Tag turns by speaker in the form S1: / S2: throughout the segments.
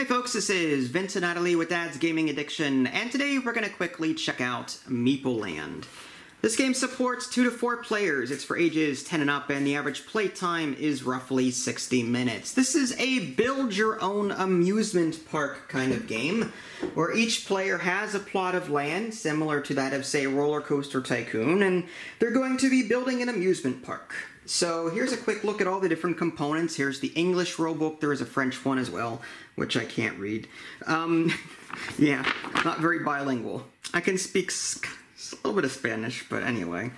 S1: Hey folks, this is Vincent Natale with Dad's Gaming Addiction, and today we're going to quickly check out Meeple Land. This game supports 2 to 4 players, it's for ages 10 and up, and the average play time is roughly 60 minutes. This is a build your own amusement park kind of game, where each player has a plot of land similar to that of, say, Roller Coaster Tycoon, and they're going to be building an amusement park. So here's a quick look at all the different components. Here's the English rulebook. There is a French one as well, which I can't read. Um, yeah, not very bilingual. I can speak a little bit of Spanish, but anyway.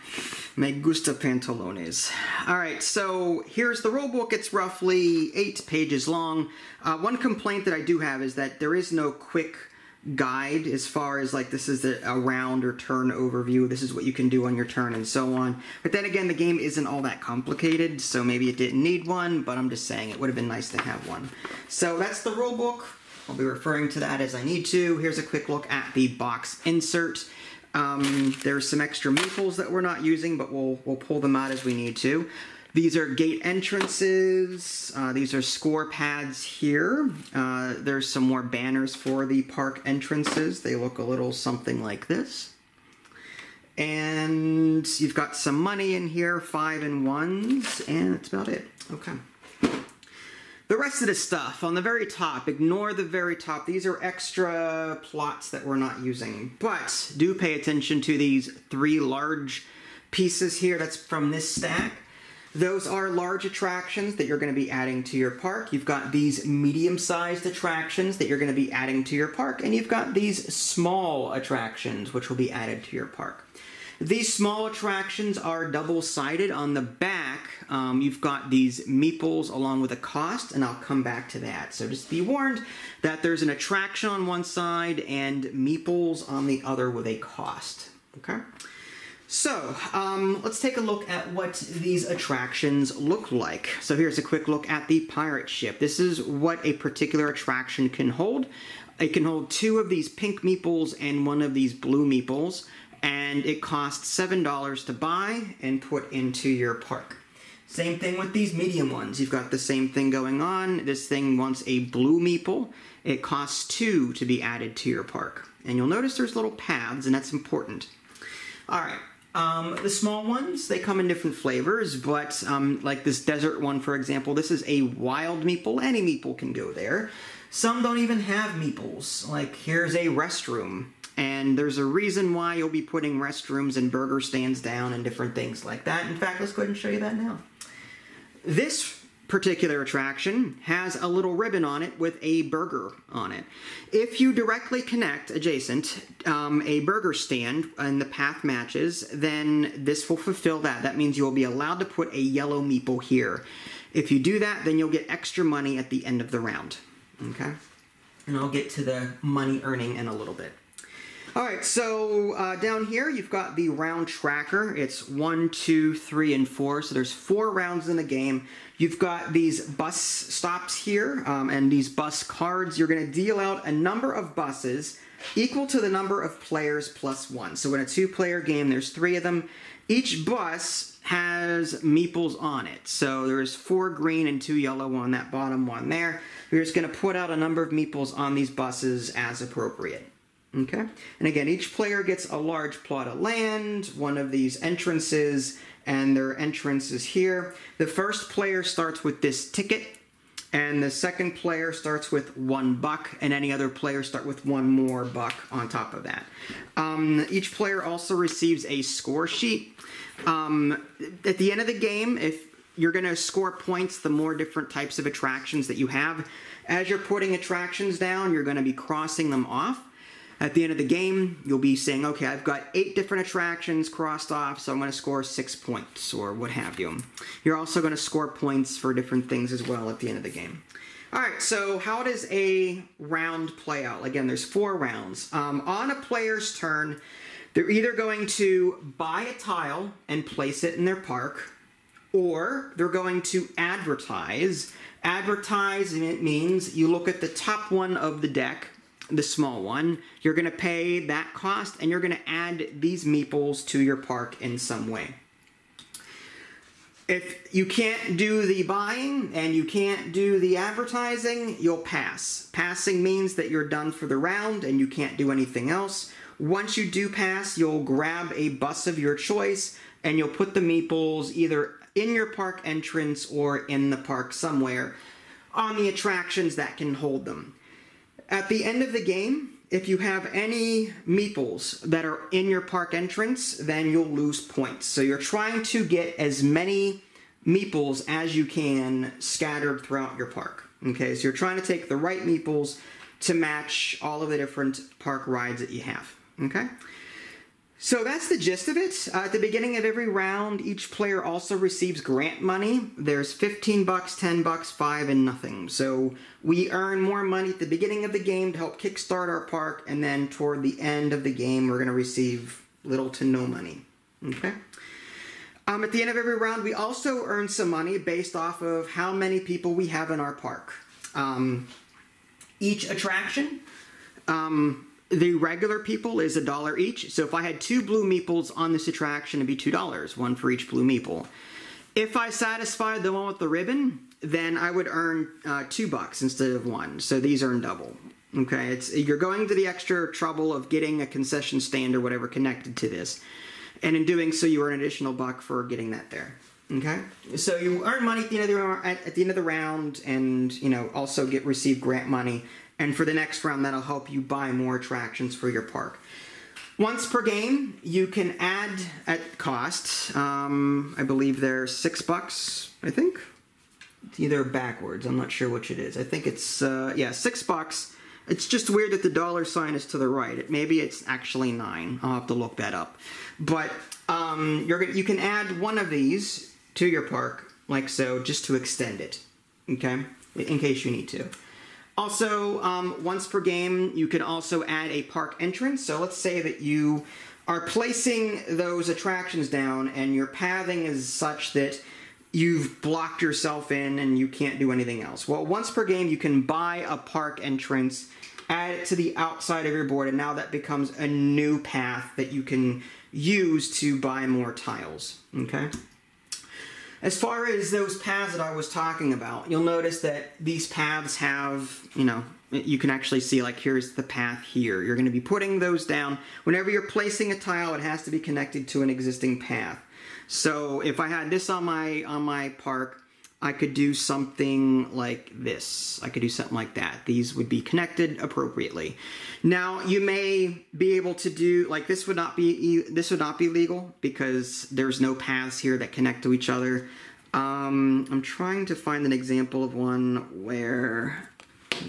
S1: Me gusta pantalones. Alright, so here's the rulebook. It's roughly eight pages long. Uh, one complaint that I do have is that there is no quick guide as far as like this is a round or turn overview this is what you can do on your turn and so on. But then again the game isn't all that complicated so maybe it didn't need one but I'm just saying it would have been nice to have one. So that's the rule book. I'll be referring to that as I need to. Here's a quick look at the box insert. Um, there's some extra meeples that we're not using but we'll, we'll pull them out as we need to these are gate entrances. Uh, these are score pads here. Uh, there's some more banners for the park entrances. They look a little something like this. And you've got some money in here, five and ones, and that's about it. Okay. The rest of the stuff on the very top, ignore the very top. These are extra plots that we're not using. But do pay attention to these three large pieces here. That's from this stack. Those are large attractions that you're going to be adding to your park. You've got these medium-sized attractions that you're going to be adding to your park, and you've got these small attractions which will be added to your park. These small attractions are double-sided. On the back, um, you've got these meeples along with a cost, and I'll come back to that. So just be warned that there's an attraction on one side and meeples on the other with a cost. Okay? So, um, let's take a look at what these attractions look like. So here's a quick look at the pirate ship. This is what a particular attraction can hold. It can hold two of these pink meeples and one of these blue meeples, and it costs $7 to buy and put into your park. Same thing with these medium ones. You've got the same thing going on. This thing wants a blue meeple. It costs two to be added to your park. And you'll notice there's little paths, and that's important. All right, um, the small ones, they come in different flavors, but um, like this desert one, for example, this is a wild meeple. Any meeple can go there. Some don't even have meeples. Like here's a restroom, and there's a reason why you'll be putting restrooms and burger stands down and different things like that. In fact, let's go ahead and show you that now. This particular attraction has a little ribbon on it with a burger on it. If you directly connect adjacent um, a burger stand and the path matches, then this will fulfill that. That means you'll be allowed to put a yellow meeple here. If you do that, then you'll get extra money at the end of the round. Okay? And I'll get to the money earning in a little bit. All right, so uh, down here you've got the round tracker. It's one, two, three, and four. So there's four rounds in the game. You've got these bus stops here um, and these bus cards. You're going to deal out a number of buses equal to the number of players plus one. So in a two-player game, there's three of them. Each bus has meeples on it. So there's four green and two yellow on that bottom one there. You're just going to put out a number of meeples on these buses as appropriate. Okay, and again, each player gets a large plot of land, one of these entrances, and their entrance is here. The first player starts with this ticket, and the second player starts with one buck, and any other player start with one more buck on top of that. Um, each player also receives a score sheet. Um, at the end of the game, if you're going to score points the more different types of attractions that you have. As you're putting attractions down, you're going to be crossing them off. At the end of the game, you'll be saying, okay, I've got eight different attractions crossed off, so I'm going to score six points, or what have you. You're also going to score points for different things as well at the end of the game. All right, so how does a round play out? Again, there's four rounds. Um, on a player's turn, they're either going to buy a tile and place it in their park, or they're going to advertise. Advertisement means you look at the top one of the deck the small one, you're to pay that cost and you're to add these meeples to your park in some way. If you can't do the buying and you can't do the advertising, you'll pass. Passing means that you're done for the round and you can't do anything else. Once you do pass, you'll grab a bus of your choice and you'll put the meeples either in your park entrance or in the park somewhere on the attractions that can hold them. At the end of the game, if you have any meeples that are in your park entrance, then you'll lose points. So you're trying to get as many meeples as you can scattered throughout your park. Okay, so you're trying to take the right meeples to match all of the different park rides that you have. Okay? So that's the gist of it. Uh, at the beginning of every round, each player also receives grant money. There's 15 bucks, 10 bucks, 5 and nothing. So we earn more money at the beginning of the game to help kickstart our park and then toward the end of the game we're going to receive little to no money. Okay? Um, at the end of every round, we also earn some money based off of how many people we have in our park. Um, each attraction um, the regular people is a dollar each. So if I had two blue meeples on this attraction, it'd be two dollars, one for each blue meeple. If I satisfied the one with the ribbon, then I would earn uh, two bucks instead of one. So these earn double. Okay, it's you're going to the extra trouble of getting a concession stand or whatever connected to this, and in doing so, you earn an additional buck for getting that there. Okay, so you earn money at the end of the at the end of the round, and you know also get receive grant money and for the next round, that'll help you buy more attractions for your park. Once per game, you can add at cost. Um, I believe they're six bucks. I think it's either backwards. I'm not sure which it is. I think it's uh, yeah six bucks. It's just weird that the dollar sign is to the right. It, maybe it's actually nine. I'll have to look that up. But um, you're you can add one of these to your park like so, just to extend it. Okay, in case you need to. Also, um, once per game, you can also add a park entrance. So let's say that you are placing those attractions down and your pathing is such that you've blocked yourself in and you can't do anything else. Well, once per game, you can buy a park entrance, add it to the outside of your board, and now that becomes a new path that you can use to buy more tiles. Okay? As far as those paths that I was talking about, you'll notice that these paths have, you know, you can actually see like here's the path here. You're going to be putting those down. Whenever you're placing a tile, it has to be connected to an existing path. So if I had this on my on my park, I could do something like this. I could do something like that. These would be connected appropriately. Now, you may be able to do like this would not be this would not be legal because there's no paths here that connect to each other. Um, I'm trying to find an example of one where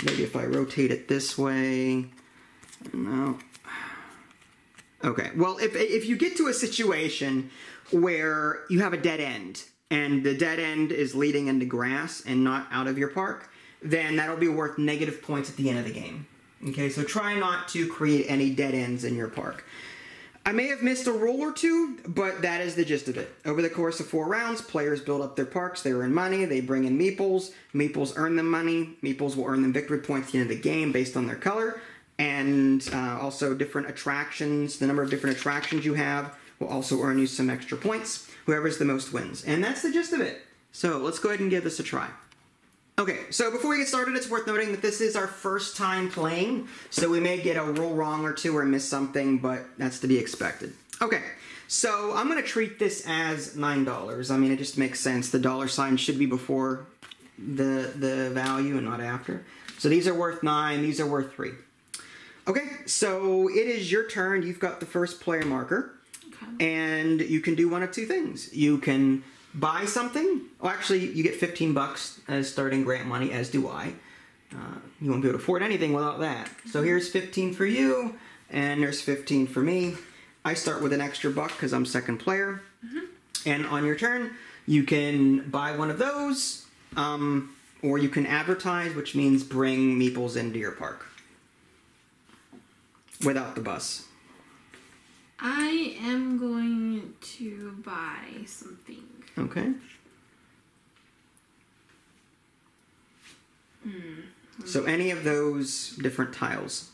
S1: maybe if I rotate it this way. No. Okay. Well, if if you get to a situation where you have a dead end and the dead end is leading into grass and not out of your park, then that'll be worth negative points at the end of the game. Okay, so try not to create any dead ends in your park. I may have missed a rule or two, but that is the gist of it. Over the course of four rounds, players build up their parks, they earn money, they bring in meeples, meeples earn them money, meeples will earn them victory points at the end of the game based on their color, and uh, also different attractions, the number of different attractions you have will also earn you some extra points. Whoever's the most wins. And that's the gist of it. So let's go ahead and give this a try. Okay, so before we get started, it's worth noting that this is our first time playing, so we may get a rule wrong or two or miss something, but that's to be expected. Okay, so I'm going to treat this as $9. I mean, it just makes sense. The dollar sign should be before the, the value and not after. So these are worth 9, these are worth 3. Okay, so it is your turn. You've got the first player marker. And you can do one of two things. You can buy something. Well, actually, you get 15 bucks as starting grant money, as do I. Uh, you won't be able to afford anything without that. So mm-hmm. here's 15 for you, and there's 15 for me. I start with an extra buck because I'm second player. Mm-hmm. And on your turn, you can buy one of those, um, or you can advertise, which means bring meeples into your park without the bus.
S2: I am going to buy something.
S1: Okay. Mm. So any of those different tiles.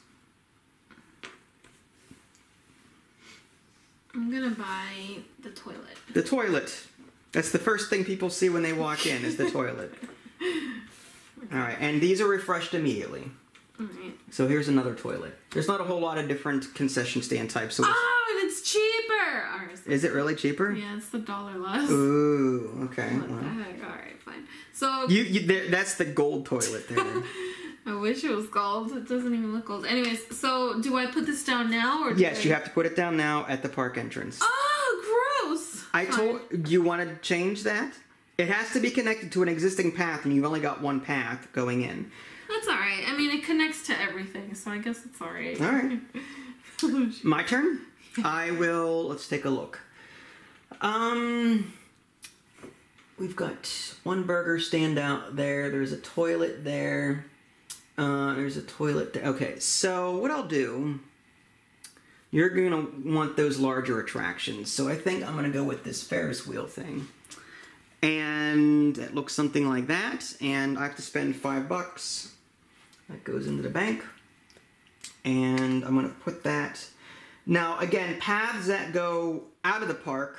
S2: I'm gonna buy the toilet.
S1: The toilet. That's the first thing people see when they walk in is the toilet. All right, and these are refreshed immediately.
S2: Alright.
S1: So here's another toilet. There's not a whole lot of different concession stand types. So
S2: Oh, and cheaper! Alright.
S1: is it really cheaper?
S2: Yeah, it's the dollar less.
S1: Ooh, okay.
S2: What the heck? Alright, fine. So,
S1: you, you there, that's the gold toilet there.
S2: I wish it was gold. It doesn't even look gold. Anyways, so do I put this down now or do
S1: yes,
S2: I...
S1: you have to put it down now at the park entrance.
S2: Oh, gross!
S1: I
S2: Fine.
S1: told you want to change that. It has to be connected to an existing path, and you've only got one path going in.
S2: That's alright. I mean, it connects to everything, so I guess it's alright.
S1: All right. My turn. I will. Let's take a look. Um, we've got one burger stand out there. There's a toilet there. Uh, there's a toilet there. Okay, so what I'll do. You're gonna want those larger attractions, so I think I'm gonna go with this Ferris wheel thing. And it looks something like that, and I have to spend five bucks. That goes into the bank and I'm gonna put that. Now, again, paths that go out of the park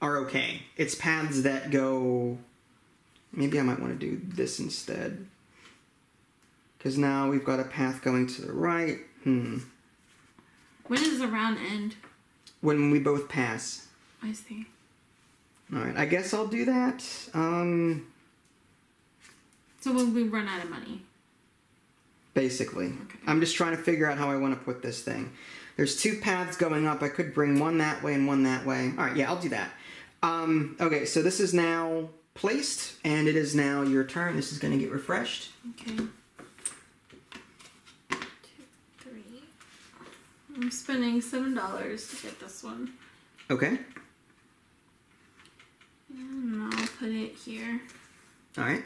S1: are okay. It's paths that go. Maybe I might want to do this instead. Because now we've got a path going to the right. Hmm.
S2: When does the round end?
S1: When we both pass.
S2: I see.
S1: Alright, I guess I'll do that. Um,
S2: So when we run out of money.
S1: basically. Okay. I'm just trying to figure out how I want to put this thing. There's two paths going up. I could bring one that way and one that way. All right, yeah, I'll do that. Um, okay, so this is now placed, and it is now your turn. This is going to get refreshed.
S2: Okay. Two, three. I'm spending seven dollars to get this one.
S1: Okay.
S2: And I'll put it here.
S1: All right.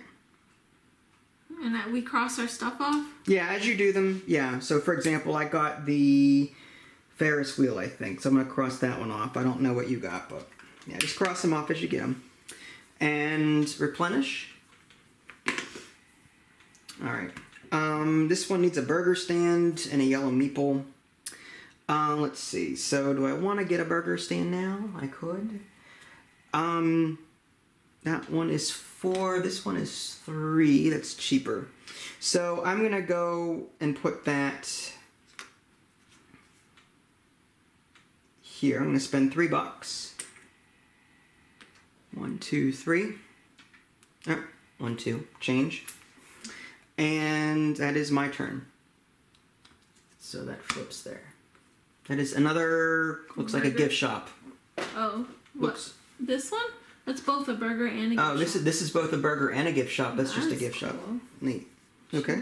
S2: And we cross our stuff off.
S1: Yeah, as you do them, yeah. So, for example, I got the Ferris wheel, I think. So I'm going to cross that one off. I don't know what you got, but yeah, just cross them off as you get them. And replenish. All right. Um, this one needs a burger stand and a yellow meeple. Uh, let's see. So, do I want to get a burger stand now? I could. Um, that one is four. This one is three. That's cheaper. So I'm gonna go and put that here. I'm gonna spend three bucks. One, two, three. Oh, one, two. Change. And that is my turn. So that flips there. That is another. Looks like a gift shop.
S2: Oh, what?
S1: Looks.
S2: This one? That's both a burger and a gift
S1: Oh, this is this is both a burger and a gift shop. That's just a gift shop. Neat. Okay.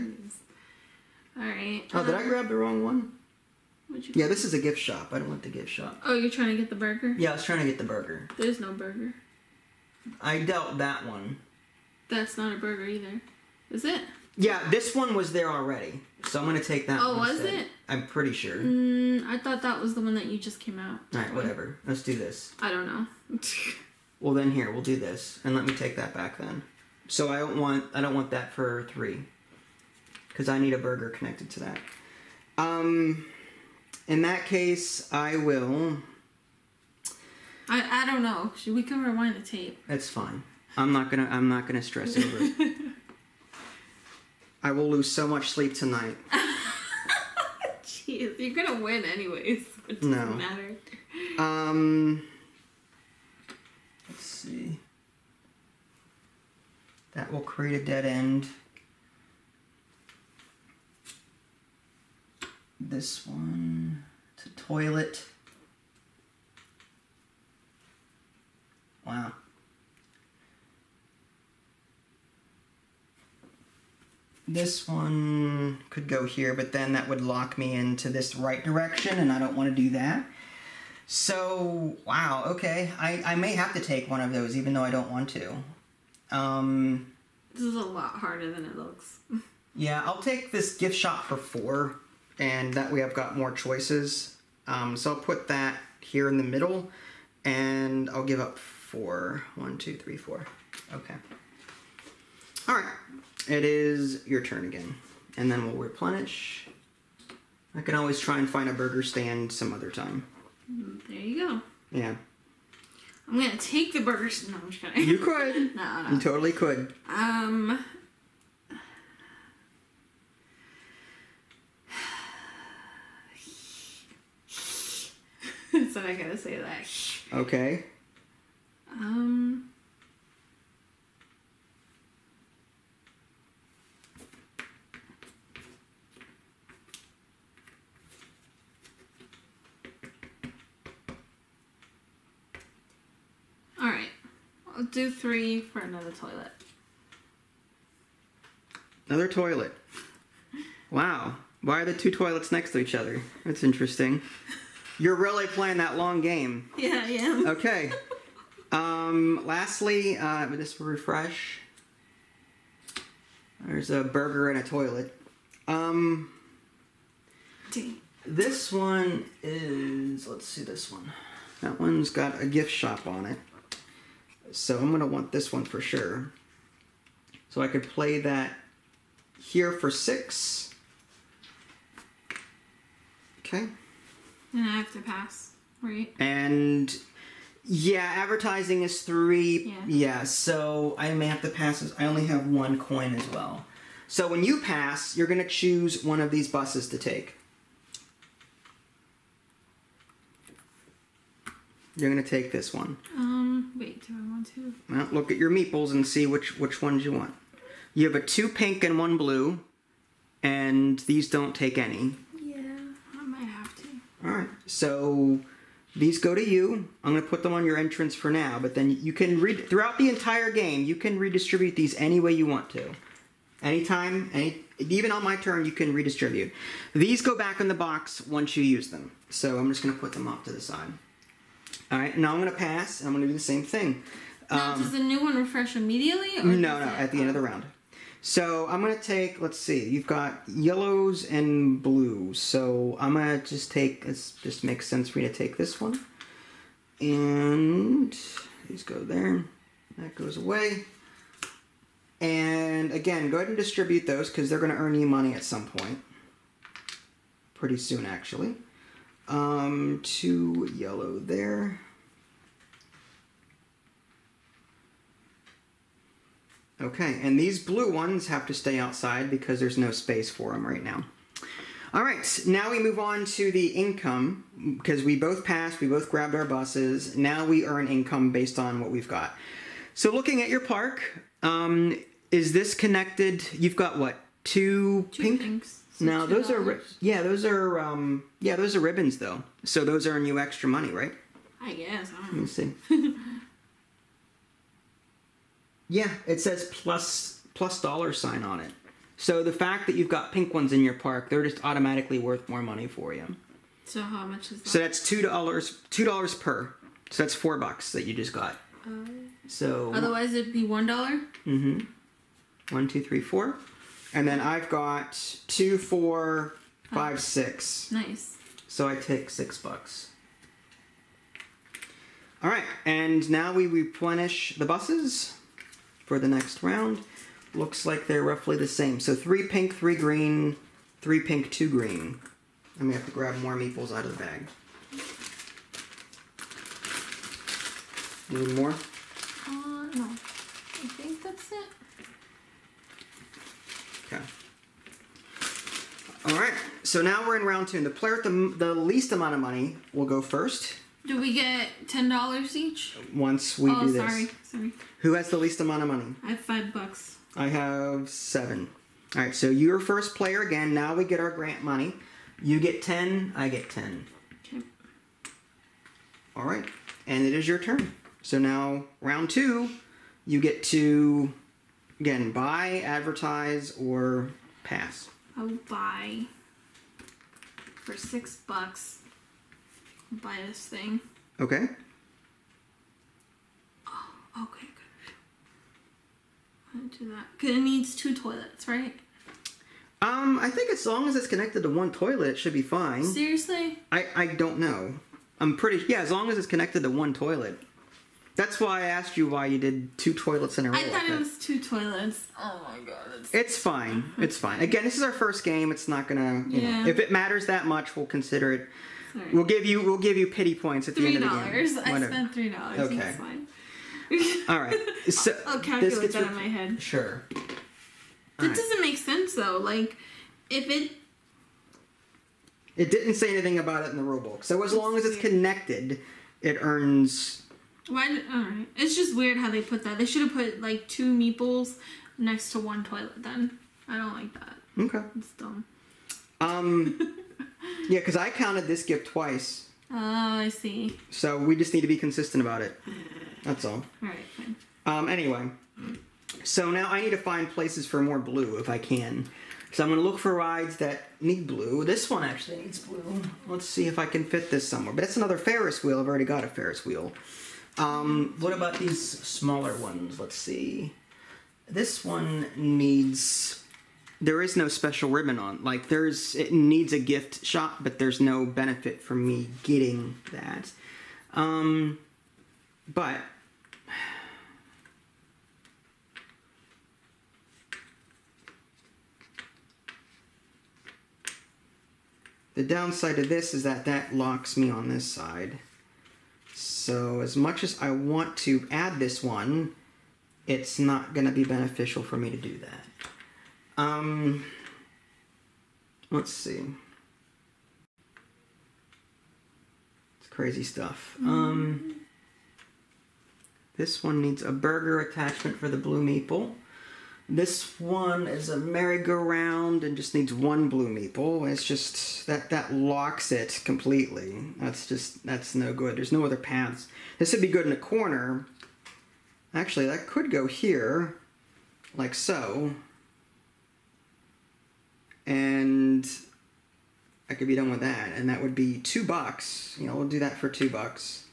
S2: All right.
S1: Oh, did I
S2: um,
S1: grab the wrong one? Yeah, this is a gift shop. I don't want the gift shop.
S2: Oh, you're trying to get the burger?
S1: Yeah, I was trying to get the burger.
S2: There's no burger.
S1: I dealt that one.
S2: That's not a burger either. Is it?
S1: Yeah, this one was there already. So I'm gonna take that
S2: Oh,
S1: one
S2: was
S1: instead.
S2: it?
S1: I'm pretty sure.
S2: Mm, I thought that was the one that you just came out.
S1: Alright, whatever. Let's do this.
S2: I don't know.
S1: Well then here, we'll do this. And let me take that back then. So I don't want I don't want that for three. Because I need a burger connected to that. Um in that case I will
S2: I, I don't know. Should we can rewind the tape?
S1: That's fine. I'm not gonna. I'm not gonna stress over it. I will lose so much sleep tonight.
S2: Jeez, you're gonna win anyways. It doesn't
S1: No.
S2: matter.
S1: Um. Let's see. That will create a dead end. This one to toilet. Wow. This one could go here, but then that would lock me into this right direction, and I don't want to do that. So, wow, okay. I, I may have to take one of those, even though I don't want to. Um,
S2: This is a lot harder than it looks.
S1: yeah, I'll take this gift shop for four, and that way I've got more choices. Um, so I'll put that here in the middle, and I'll give up four. One, two, three, four. Okay. All right. It is your turn again, and then we'll replenish. I can always try and find a burger stand some other time.
S2: There you go.
S1: Yeah.
S2: I'm gonna take the burgers. No, I'm just kidding.
S1: You could.
S2: no, no.
S1: You totally could.
S2: Um. That's what I gotta say that.
S1: Okay.
S2: Um. All right, I'll do three for another toilet.
S1: Another toilet. Wow. Why are the two toilets next to each other? That's interesting. You're really playing that long game.
S2: Yeah, I am.
S1: Okay. Um, lastly, uh, this will refresh. There's a burger and a toilet. Um, this one is, let's see this one. That one's got a gift shop on it. So I'm going to want this one for sure. So I could play that here for six. Okay.
S2: And I have to pass, right?
S1: And yeah, advertising is three.
S2: Yeah. yeah.
S1: so I may have to pass this. I only have one coin as well. So when you pass, you're going to choose one of these buses to take. You're going to take this one.
S2: Um, wait, do I want to?
S1: Well, look at your meeples and see which which ones you want. You have a two pink and one blue, and these don't take any.
S2: Yeah, I might have to.
S1: All right. So these go to you. I'm going to put them on your entrance for now, but then you can read throughout the entire game. You can redistribute these any way you want to. Anytime, any even on my turn, you can redistribute. These go back in the box once you use them. So I'm just going to put them off to the side. All right. Now I'm going to pass. I'm going to do the same thing.
S2: Now, does the new one refresh immediately? Or
S1: Um, No, no, at the end of the round. So I'm gonna take. Let's see. You've got yellows and blues. So I'm gonna just take. It just makes sense for me to take this one. And these go there. That goes away. And again, go ahead and distribute those because they're gonna earn you money at some point. Pretty soon, actually. Um, two yellow there. Okay, and these blue ones have to stay outside because there's no space for them right now. All right, now we move on to the income because we both passed, we both grabbed our buses. Now we earn income based on what we've got. So looking at your park, um, is this connected? You've got what? Two,
S2: Two
S1: pink?
S2: pinks.
S1: No, those are ri-
S2: $60.
S1: yeah, those are um, yeah, those are ribbons though. So those earn you extra money, right?
S2: I guess. I
S1: Let me see. yeah, it says plus plus dollar sign on it. So the fact that you've got pink ones in your park, they're just automatically worth more money for you.
S2: So how much is that?
S1: So that's two dollars two dollars per. So that's four bucks that you just got. So
S2: Otherwise, it'd be one dollar.
S1: mm-hmm. One, two, three, four. And then I've got two, four, five, six.
S2: Nice.
S1: So I take six bucks. All right, and now we replenish the buses for the next round. Looks like they're roughly the same. So three pink, three green, three pink, two green. And we have to grab more meeples out of the bag. Need more?
S2: Uh, no. I think that's it.
S1: Okay. All right. So now we're in round two. And the player with the, the least amount of money will go first.
S2: Do we get ten dollars each?
S1: Once we
S2: oh,
S1: do this.
S2: sorry, sorry.
S1: Who has the least amount of money?
S2: I have five bucks.
S1: I have seven. All right, so you're first player again. Now we get our grant money. You get 10, I get 10.
S2: Okay.
S1: All right, and it is your turn. So now, round two, you get to, again, buy, advertise, or pass.
S2: I'll buy for six bucks. This thing.
S1: Okay?
S2: Oh, Okay, good. I'll do that. 'Cause it needs two toilets, right?
S1: Um, I think as long as it's connected to one toilet, it should be fine.
S2: Seriously?
S1: I, I don't know. I'm pretty, yeah, as long as it's connected to one toilet. That's why I asked you why you did two toilets in a row.
S2: I thought
S1: like
S2: it was two toilets. Oh my god, it's
S1: It's fine. It's fine. Again, this is our first game. It's not gonna. You
S2: Yeah.
S1: know, if it matters that much, we'll consider it.
S2: Alright.
S1: We'll give you we'll give you pity points at the
S2: Three
S1: end of the
S2: dollars.
S1: game.
S2: I
S1: Whatever.
S2: spent three dollars.
S1: Okay.
S2: That's fine.
S1: All right. So
S2: I'll
S1: this
S2: calculate that in my head.
S1: Sure.
S2: That
S1: Alright.
S2: doesn't make sense though. Like, if it
S1: It didn't say anything about it in the rulebook. So as long as it's connected, it earns.
S2: why? All right, it's just weird how they put that. They should have put like two meeples next to one toilet. Then I don't like that.
S1: Okay.
S2: It's dumb.
S1: Um. yeah, because I counted this gift twice,
S2: Oh, I see.
S1: so we just need to be consistent about it. That's all.
S2: All right, fine.
S1: Um. Anyway, so now I need to find places for more blue if I can. So I'm going to look for rides that need blue. This one actually needs blue. Let's see if I can fit this somewhere. But it's another Ferris wheel. I've already got a Ferris wheel. Um, what about these smaller ones? Let's see. This one needs. There is no special ribbon on. Like there's, it needs a gift shop, but there's no benefit for me getting that. Um, but The downside of this is that that locks me on this side. So as much as I want to add this one, it's not going to be beneficial for me to do that. Um, let's see. It's crazy stuff. Um, this one needs a burger attachment for the blue meeple. This one is a merry-go-round and just needs one blue meeple. It's just that that locks it completely. That's just that's no good. There's no other paths. This would be good in a corner. Actually, that could go here, like so. And I could be done with that, and that would be two bucks. You know, we'll do that for two bucks.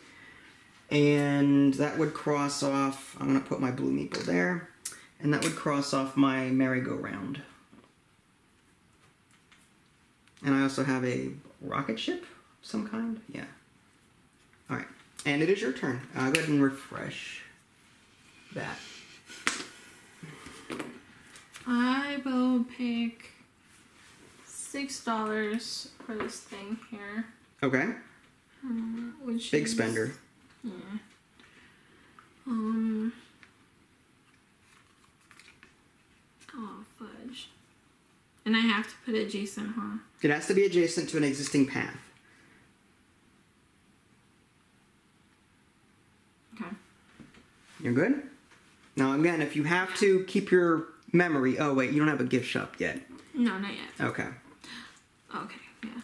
S1: And that would cross off. I'm gonna put my blue meeple there. And that would cross off my merry-go-round. And I also have a rocket ship of some kind. Yeah. All right. And it is your turn. Uh, go ahead and refresh that.
S2: I will pick six dollars for this thing here,
S1: Okay.
S2: which
S1: Big
S2: is-
S1: spender.
S2: Yeah. Um. Oh fudge. And I have to put adjacent, huh?
S1: It has to be adjacent to an existing path.
S2: Okay.
S1: You're good? Now, again, if you have to keep your memory. Oh, wait, you don't have a gift shop yet.
S2: No, not yet.
S1: Okay.
S2: Oh, okay, yeah.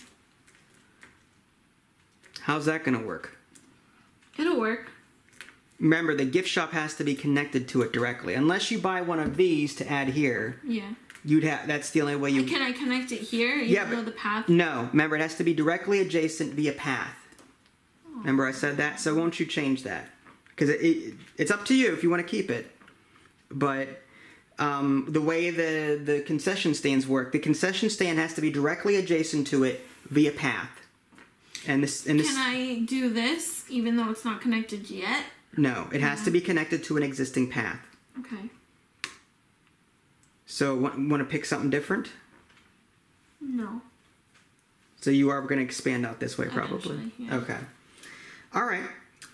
S1: How's that going to work?
S2: It'll work.
S1: Remember, the gift shop has to be connected to it directly. Unless you buy one of these to add here,
S2: Yeah.
S1: you'd have. That's the only way you.
S2: Can I connect it here?
S1: Yeah, but-
S2: the path.
S1: No, remember, it has to be directly adjacent via path. Remember, I said that. So won't you change that? Because it, it, it's up to you if you want to keep it. But um, the way the the concession stands work, the concession stand has to be directly adjacent to it via path. And this and this
S2: Can I do this even though it's not connected yet?
S1: no, it has to be connected to an existing path.
S2: Okay.
S1: So want, want to pick something different?
S2: No.
S1: So you are going to expand out this way, probably.
S2: Eventually, yeah.
S1: Okay. All right.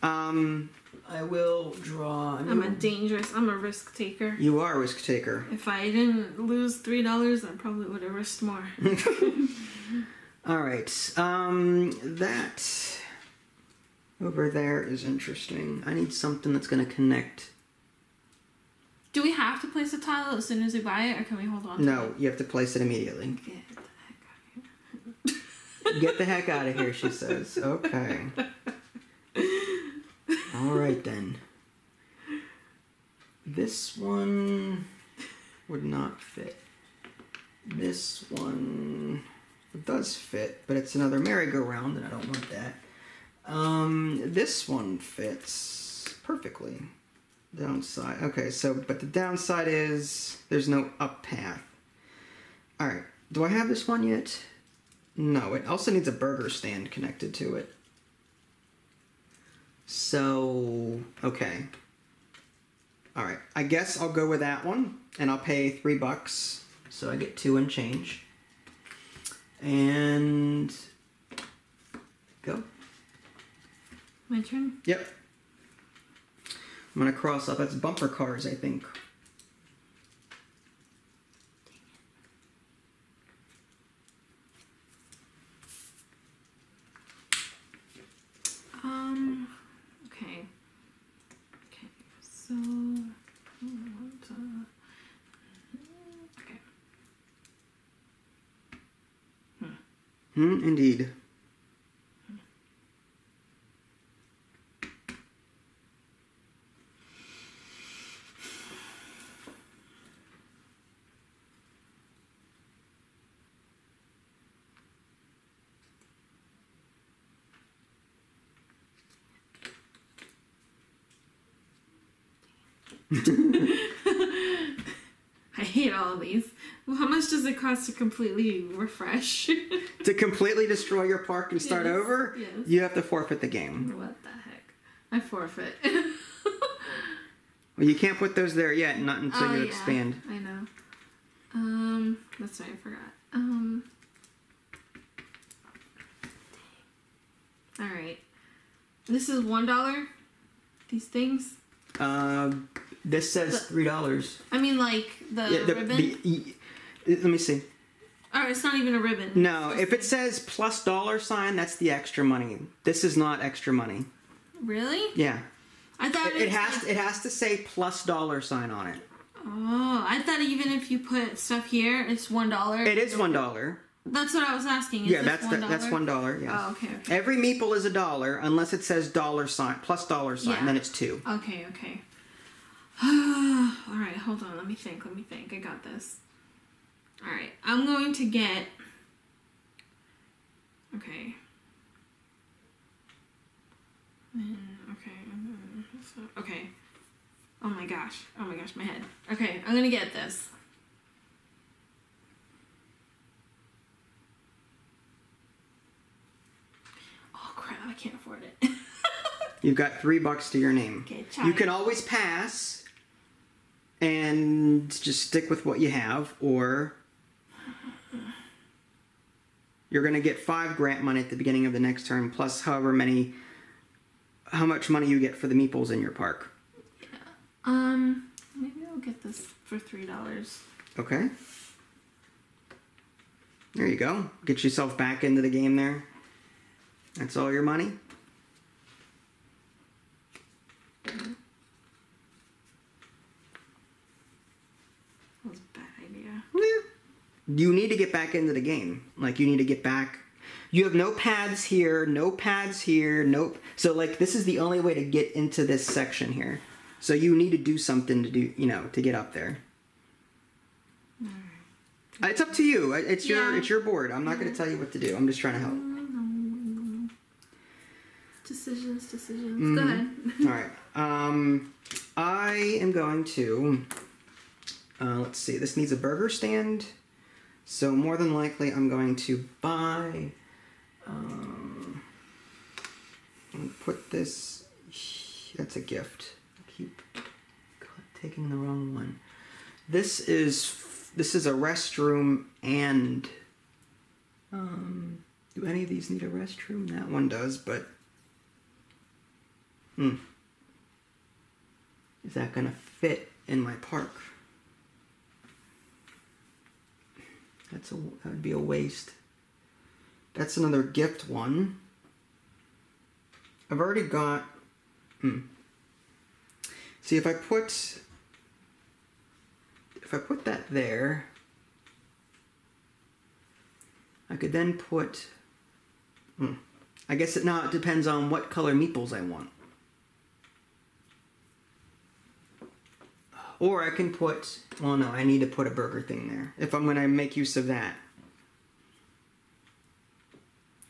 S1: Um, I will draw.
S2: I'm a dangerous. I'm a risk taker.
S1: You are a risk taker.
S2: If I didn't lose three dollars, I probably would have risked more.
S1: All right. Um, that over there is interesting. I need something that's going to connect.
S2: Do we have to place a tile as soon as we buy it, or can we hold on?
S1: No, you have to place it immediately.
S2: Get the heck out of here.
S1: Get the heck out of here, she says. Okay. All right then. This one would not fit. This one does fit, but it's another merry-go-round, and I don't want that. Um, this one fits perfectly. Downside. Okay, so but the downside is there's no up path. All right. Do I have this one yet? No, it also needs a burger stand connected to it. So, okay. All right. I guess I'll go with that one and I'll pay 3 bucks. So I get 2 and change. And Go.
S2: My turn.
S1: Yep. I'm gonna cross up. That's bumper cars, I think.
S2: Um. Okay. Okay. So. Okay.
S1: Hmm. Indeed.
S2: I hate all of these. Well, how much does it cost to completely refresh?
S1: To completely destroy your park and start
S2: Yes,
S1: over,
S2: yes.
S1: you have to forfeit the game.
S2: what the heck? I forfeit.
S1: Well, you can't put those there yet, not until
S2: Oh,
S1: you
S2: yeah,
S1: expand.
S2: I know. Um, that's right. I forgot. Um. All right. This is one dollar. These things.
S1: Uh, this says
S2: The-
S1: three dollars.
S2: I mean, like the ribbon.
S1: let me see.
S2: oh, it's not even a ribbon.
S1: No, if it says plus dollar sign, that's the extra money. This is not extra money.
S2: Really?
S1: Yeah,
S2: I thought
S1: it, it has
S2: like-
S1: it has to say plus dollar sign on it.
S2: Oh, I thought even if you put stuff here, it's one dollar.
S1: It is one dollar.
S2: That's what I was asking. Is
S1: Yeah, that's
S2: one
S1: the, that's one dollar. Yeah.
S2: Oh, okay, okay.
S1: Every meeple is a dollar unless it says dollar sign plus dollar sign.
S2: Yeah.
S1: Then it's two.
S2: Okay, okay. All right, hold on. Let me think. Let me think. I got this. All right, I'm going to get. Okay. Okay. Okay. Oh my gosh. Oh my gosh, my head. Okay, I'm gonna get this. Oh crap! I can't afford it.
S1: You've got three bucks to your name.
S2: Okay,
S1: You can always pass and just stick with what you have, or you're going to get five grant money at the beginning of the next term, plus however many, how much money you get for the meeples in your park.
S2: Um, maybe I'll get this for three dollars.
S1: Okay. There you go. Get yourself back into the game there. That's all your money.
S2: That was a bad idea.
S1: Yeah. You need to get back into the game. Like you need to get back. You have no pads here, no pads here, nope. So like this is the only way to get into this section here. So you need to do something to do, you know, to get up there. Uh, It's up to you. It's your it's your board. I'm not going to tell you what to do. I'm just trying to help.
S2: Decisions, decisions.
S1: Mm-hmm.
S2: Go ahead.
S1: All right. Um, I am going to. Uh, let's see. This needs a burger stand, so more than likely I'm going to buy. Um, put this. That's a gift. I keep taking the wrong one. This is this is a restroom and. Um, do any of these need a restroom? That one does, but. Hmm. Is that gonna fit in my park? That's a that would be a waste. That's another gift one. I've already got. Hmm. See if I put. If I put that there, I could then put. Hmm. I guess it now it depends on what color meeples I want. Or I can put, well, no, I need to put a burger thing there if I'm going to make use of that.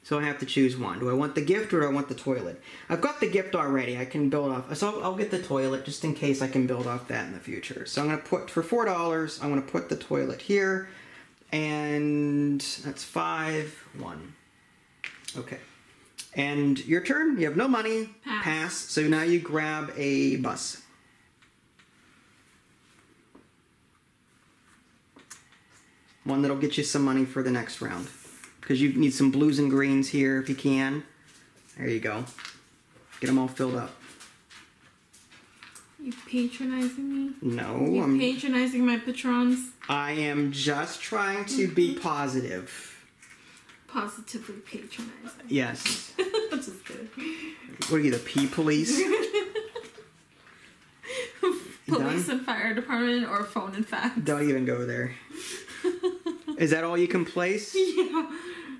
S1: So I have to choose one. Do I want the gift or do I want the toilet? I've got the gift already. I can build off. So I'll, get the toilet just in case I can build off that in the future. So I'm going to put, for $4, I'm going to put the toilet here. And that's five, one. Okay. And your turn. You have no money.
S2: Pass.
S1: So now you grab a bus. One that'll get you some money for the next round. Because you need some blues and greens here if you can. There you go. Get them all filled up.
S2: You patronizing me?
S1: No,
S2: You
S1: I'm,
S2: patronizing my patrons?
S1: I am just trying to be mm-hmm. positive.
S2: Positively patronizing.
S1: Yes.
S2: Just.
S1: What are you, the pea police?
S2: Police and fire department or phone and fax.
S1: Don't even go there. Is that all you can place?
S2: yeah.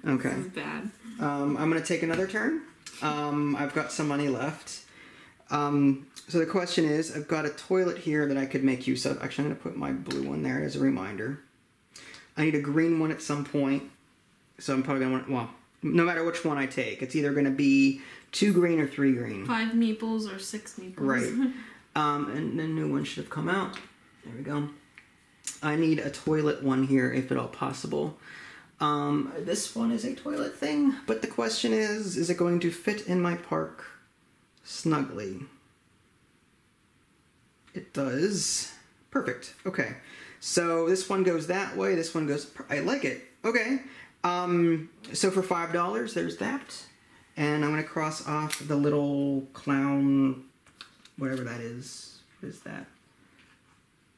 S1: Okay.
S2: This is bad.
S1: Um, I'm gonna take another turn. Um, I've got some money left. Um, so the question is, I've got a toilet here that I could make use of. Actually, I'm gonna put my blue one there as a reminder. I need a green one at some point, so I'm probably gonna want. Well, no matter which one I take, it's either gonna be two green or three green.
S2: Five meeples or six meeples.
S1: Right. Um, and the new one should have come out. There we go. I need a toilet one here, if at all possible. Um, this one is a toilet thing, but the question is, is it going to fit in my park snugly? It does. Perfect. Okay. So this one goes that way. This one goes. I like it. Okay. Um, so for five dollars, there's that, and I'm gonna cross off the little clown whatever that is. What is that?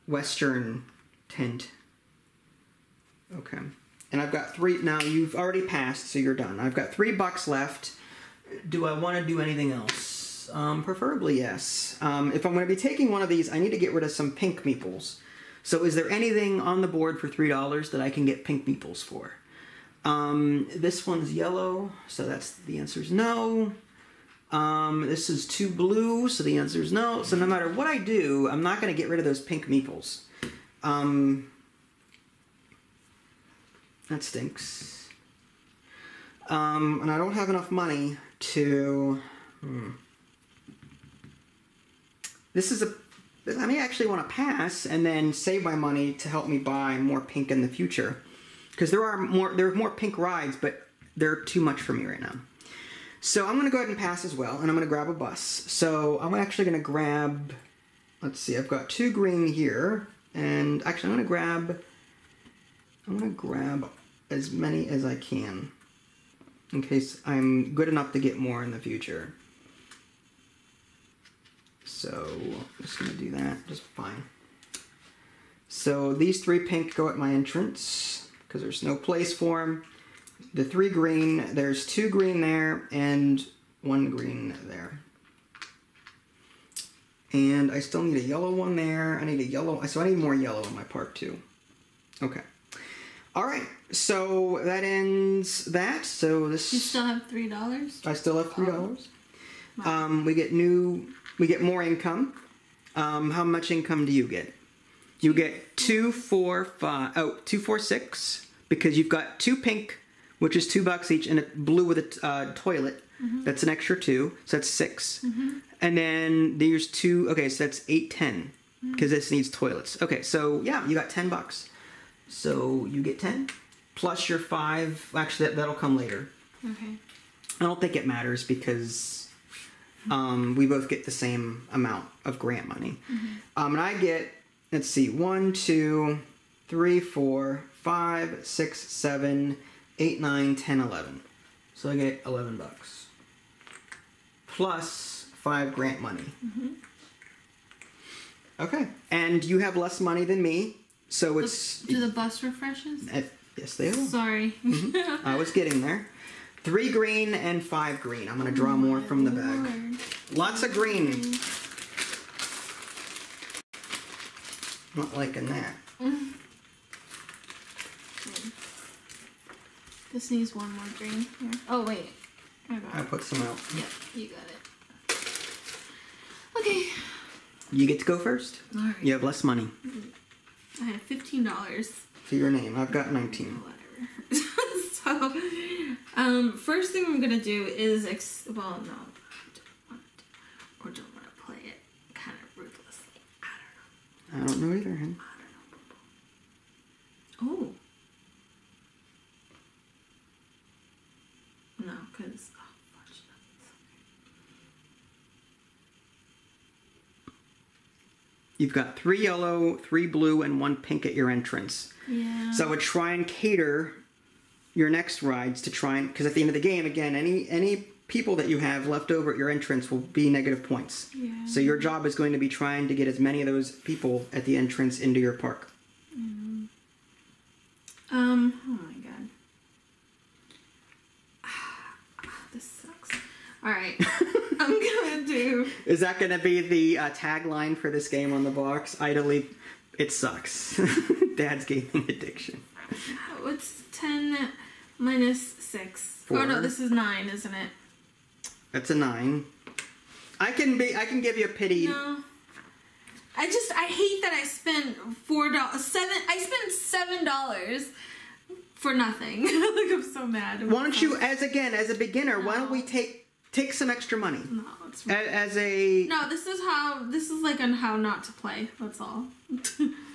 S1: Western tent. Okay. And I've got three. Now you've already passed, so you're done. I've got three bucks left. Do I want to do anything else? Um, preferably yes. Um, if I'm going to be taking one of these, I need to get rid of some pink meeples. So is there anything on the board for three dollars that I can get pink meeples for? Um, this one's yellow, so that's the answer is no. Um, this is too blue, so the answer is no. So no matter what I do, I'm not going to get rid of those pink meeples. Um, that stinks. Um, and I don't have enough money to. Hmm. This is a. I may actually want to pass and then save my money to help me buy more pink in the future, because there are more. There are more pink rides, but they're too much for me right now. So I'm gonna go ahead and pass as well, and I'm gonna grab a bus. So I'm actually gonna grab. Let's see, I've got two green here, and actually I'm gonna grab. I'm gonna grab as many as I can, in case I'm good enough to get more in the future. So I'm just gonna do that just fine. So these three pink go at my entrance because there's no place for them the three green, there's two green there and one green there. And I still need a yellow one there. I need a yellow, so I need more yellow in my part too. Okay. All right, so that ends that. So this
S2: You still have three dollars?
S1: I still have three dollars. Um, we get new, we get more income. Um, how much income do you get? You get two, four, five, oh, two, four, six, because you've got two pink, which is two bucks each, and a blue with a uh, toilet. That's an extra two, so that's 6 And then there's two. Okay, so that's eight, ten, because this needs toilets. Okay, so yeah, you got ten bucks. So you get ten plus your five. Actually, that, that'll come later.
S2: Okay.
S1: I don't think it matters because um, we both get the same amount of grant money. Um, and I get, let's see, one, two, three, four, five, six, seven, eight, nine, ten, eleven. So I get 11 bucks. Plus five grant money. Mm-hmm. Okay. And you have less money than me, so it's.
S2: Do the bus refreshes?
S1: eh, yes, they will.
S2: Sorry. Mm-hmm.
S1: I was getting there. Three green and five green. I'm gonna draw oh more from the bag.
S2: Lord.
S1: Lots of green. Not liking that. Mm.
S2: This needs one more green here. Oh wait. I got
S1: I put some out.
S2: Yep, you got it. Okay.
S1: You get to go first.
S2: Alright.
S1: You have less money
S2: I have fifteen dollars.
S1: for your name. I've got 19.
S2: Whatever. so, um, first thing I'm gonna do is ex- well, no, I don't want to, or don't want to play it kind of ruthlessly. I
S1: I don't know either.
S2: don't know. I don't know. Oh. No, because oh, fudge nuts.
S1: You've got three yellow, three blue, and one pink at your entrance.
S2: Yeah.
S1: So I would try and cater your next rides to try and because at the end of the game, again, any any people that you have left over at your entrance will be negative points.
S2: Yeah.
S1: So your job is going to be trying to get as many of those people at the entrance into your park.
S2: Um, oh my god. this sucks. Alright. I'm
S1: Is that going to be the uh, tagline for this game on the box? Idly, it sucks. Dad's gaming addiction.
S2: What's 10 minus 6? Oh no, this is 9, isn't it?
S1: That's a nine. I can be. I can give you a pity.
S2: No. I just, I hate that I spent $4, 7 I spent $7 for nothing. like, I'm so mad.
S1: Why don't you, as again, as a beginner, why don't we take take some extra money
S2: No, it's
S1: A- as a?
S2: No, this is how, this is like on how not to play. That's all.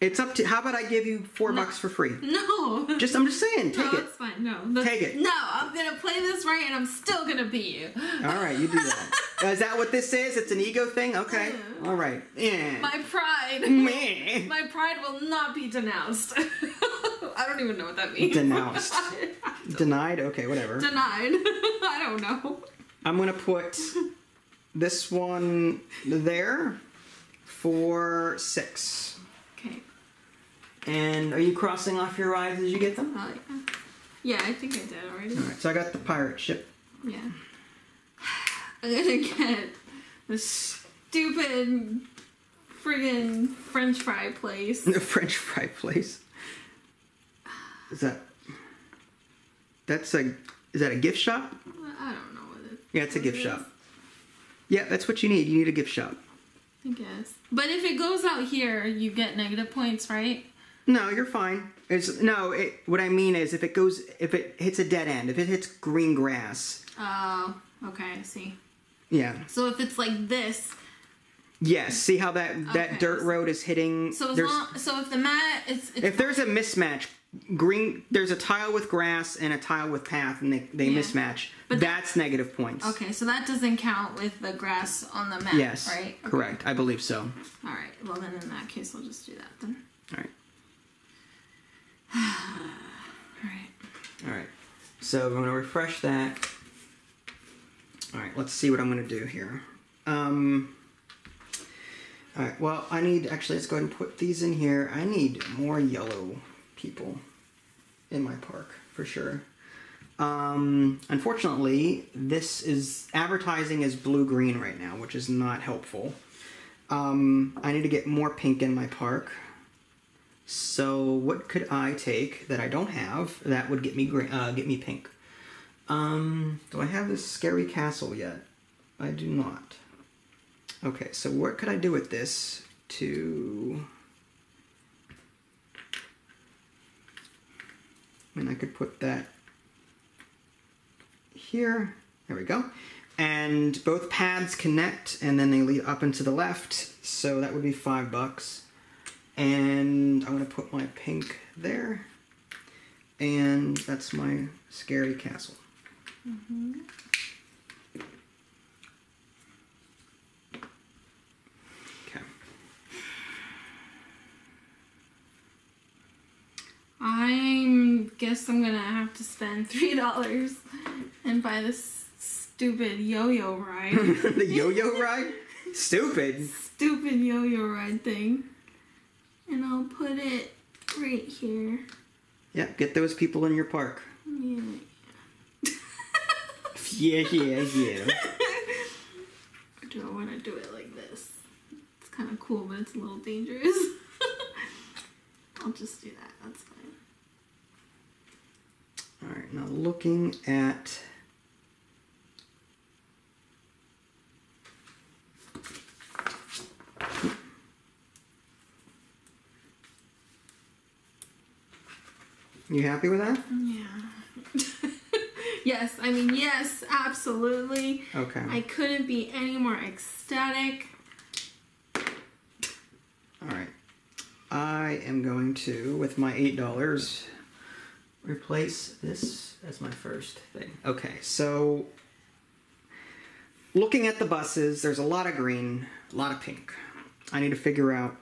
S1: It's up to. How about I give you four bucks for free?
S2: no.
S1: Just, I'm just saying, take
S2: no,
S1: it.
S2: it's fine. No. That's-
S1: Take it.
S2: No, I'm gonna play this right and I'm still gonna beat you.
S1: All right, you do that. is that what this is? It's an ego thing. Okay.
S2: Yeah.
S1: All right. Yeah.
S2: My pride.
S1: Meh.
S2: My pride will not be denounced. I don't even know what that means.
S1: Denounced. Denied. Okay, whatever.
S2: Denied. I don't know.
S1: I'm gonna put this one there for six. And are you crossing off your rides as you get them?
S2: Uh, yeah, I think I did already.
S1: All right. So I got the pirate ship.
S2: Yeah. I'm gonna get the stupid friggin' French fry place.
S1: The French fry place. Is that? That's a. Is that a gift shop?
S2: I don't know what it.
S1: Yeah, it's a gift
S2: it
S1: shop. Yeah, that's what you need. You need a gift shop.
S2: I guess. But if it goes out here, you get negative points, right?
S1: No, you're fine. It's no. It, what I mean is, if it goes, if it hits a dead end, if it hits green grass,
S2: Oh, okay, I see.
S1: yeah,
S2: So if it's like this,
S1: yes. See how that that
S2: Okay.
S1: dirt road is hitting.
S2: so as long, so if the mat, it's, it's
S1: if there's a mismatch, green. There's a tile with grass and a tile with path, and they they
S2: Yeah.
S1: mismatch.
S2: But
S1: that's negative points.
S2: okay, so that doesn't count with the grass on the mat,
S1: Yes.
S2: right? Okay.
S1: Correct. I believe so.
S2: All right. Well, then in that case, I'll just do that then.
S1: All right.
S2: All right.
S1: All right. So I'm going to refresh that. All right, let's see what I'm going to do here. Um, all right, well, I need, actually, let's go ahead and put these in here. I need more yellow people in my park, for sure. Um, unfortunately, this is, advertising is blue-green right now, which is not helpful. Um, I need to get more pink in my park. So what could I take that I don't have that would get me green, uh, get me pink? Um, do I have this scary castle yet? I do not. Okay, so what could I do with this to? I mean, I could put that here. There we go. And both pads connect, and then they lead up and to the left. So that would be five bucks. And I'm gonna put my pink there. And that's my scary castle. Okay.
S2: I guess I'm gonna have to spend three dollars and buy this stupid yo-yo ride.
S1: the yo-yo ride? Stupid.
S2: stupid yo-yo ride thing. And I'll put it right here.
S1: Yeah, get those people in your park.
S2: Yeah.
S1: Yeah, yeah, yeah.
S2: Do I want to do it like this? It's kind of cool, but it's a little dangerous. I'll just do that. That's fine.
S1: All right, now looking at You happy with that?
S2: Yeah. yes, I mean, yes, absolutely.
S1: Okay.
S2: I couldn't be any more ecstatic.
S1: All right. I am going to, with my $8, replace this as my first thing. Okay, so looking at the buses, there's a lot of green, a lot of pink. I need to figure out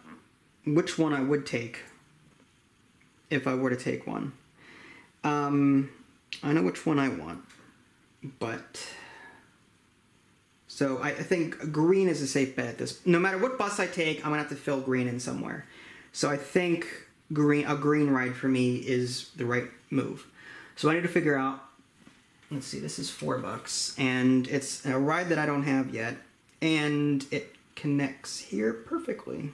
S1: which one I would take if I were to take one. Um, I know which one I want, but So I, I think green is a safe bet. At this, no matter what bus I take, I'm gonna have to fill green in somewhere. So I think green a green ride for me is the right move. So I need to figure out. Let's see. This is four bucks, and it's a ride that I don't have yet, and it connects here perfectly.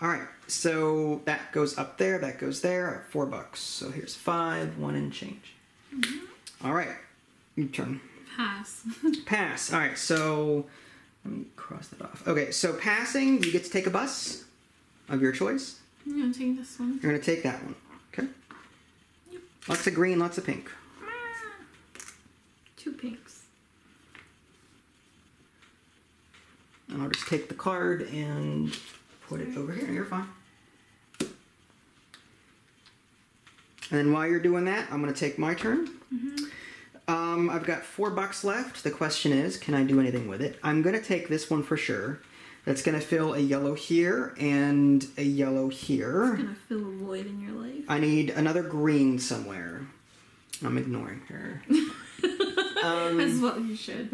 S1: All right, so that goes up there, that goes there, four bucks. So here's five, one and change. Mm-hmm. All right, your turn.
S2: Pass.
S1: Pass. All right, so let me cross that off. Okay, so passing, you get to take a bus of your choice.
S2: I'm gonna take this one.
S1: You're gonna take that one. Okay. Yep. Lots of green, lots of pink.
S2: Ah, two pinks.
S1: And I'll just take the card and put it over here. You're fine. And then while you're doing that, I'm going to take my turn. Um, I've got four bucks left. The question is, can I do anything with it? I'm going to take this one for sure. That's going to fill a yellow here and a yellow here.
S2: Gonna fill a void in your life.
S1: I need another green somewhere. I'm ignoring her. um,
S2: As well you should.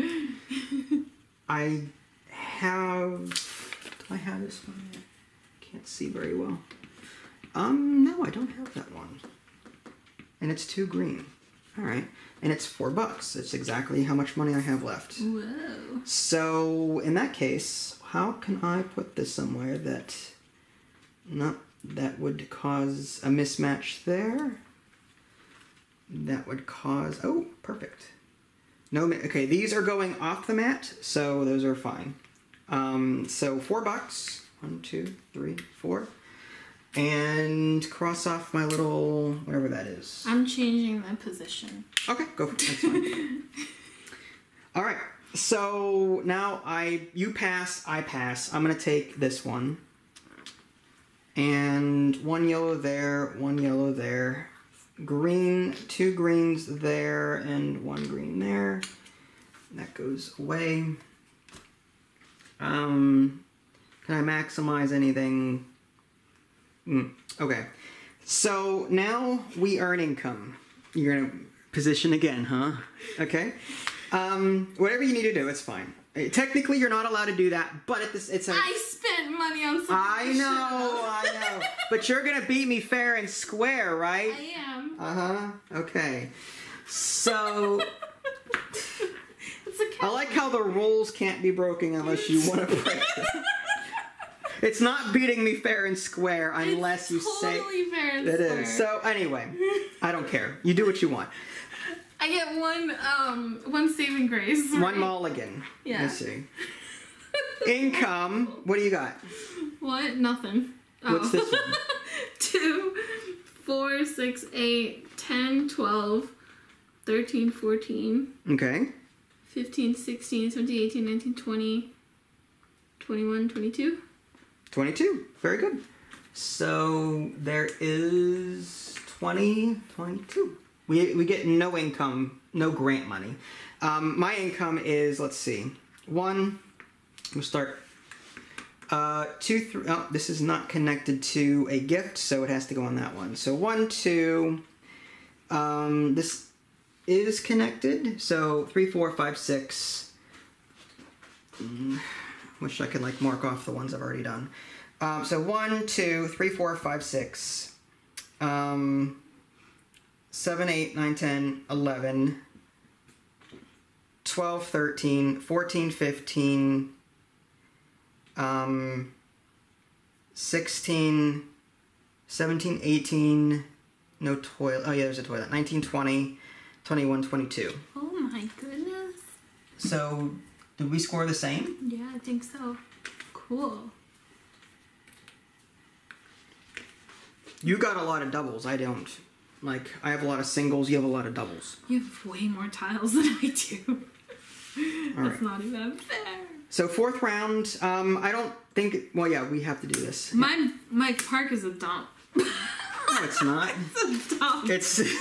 S1: I have. Do I have this one? yet? Can't see very well. Um, no, I don't have that one. And it's two green. All right, and it's four bucks. It's exactly how much money I have left.
S2: Whoa.
S1: So in that case, how can I put this somewhere that, not that would cause a mismatch there? That would cause. Oh, perfect. No, okay. These are going off the mat, so those are fine. Um, so four bucks. One, two, three, four, and cross off my little whatever that is.
S2: I'm changing my position.
S1: Okay, go for it. That's fine. All right. So now I you pass, I pass. I'm gonna take this one. And one yellow there, one yellow there. Green, two greens there, and one green there. That goes away. Um, can I maximize anything? Mm, okay. So now we earn income. You're gonna position again, huh? Okay. Um, whatever you need to do, it's fine. Uh, Technically, you're not allowed to do that, but at this, it's a.
S2: I spent money on something.
S1: I know, I know. But you're gonna beat me fair and square, right?
S2: I am.
S1: Uh huh. Okay. So
S2: It's
S1: I like how the rules can't be broken unless you want to break them. It's not beating me fair and square unless you say
S2: totally fair and
S1: it
S2: square.
S1: is. So anyway, I don't care. You do what you want.
S2: I get one um one saving grace.
S1: One mulligan.
S2: Yeah.
S1: Let's see. Income. What do you got?
S2: What? Nothing.
S1: What's
S2: Oh.
S1: this one?
S2: Two, four, six, eight, 10, 12, 13, 14,
S1: Okay.
S2: 15, 16, 17, 18, 19, 20, 21, 22.
S1: 22. Very good. So there is 20, 22. We, we get no income, no grant money. Um, my income is, let's see, one, we'll start. Uh, two, three, oh, this is not connected to a gift, so it has to go on that one. So one, two, um, this is connected. So three, four, five, six. Mm, Wish I could like mark off the ones I've already done. Um, so one, two, three, four, five, six, um, seven, eight, nine, ten, eleven, twelve, thirteen, fourteen, fifteen, um, 16, 17, 18, no toilet. Oh, yeah, there's a toilet. 19, 20, 21, 22.
S2: Oh my goodness.
S1: So, did we score the same?
S2: Yeah, I think so. Cool.
S1: You got a lot of doubles. I don't. Like, I have a lot of singles. You have a lot of doubles.
S2: You have way more tiles than I do.
S1: All
S2: That's
S1: right.
S2: not even fair.
S1: So fourth round. Um, I don't think. Well, yeah, we have to do this.
S2: My my park is a dump.
S1: No, it's not.
S2: it's.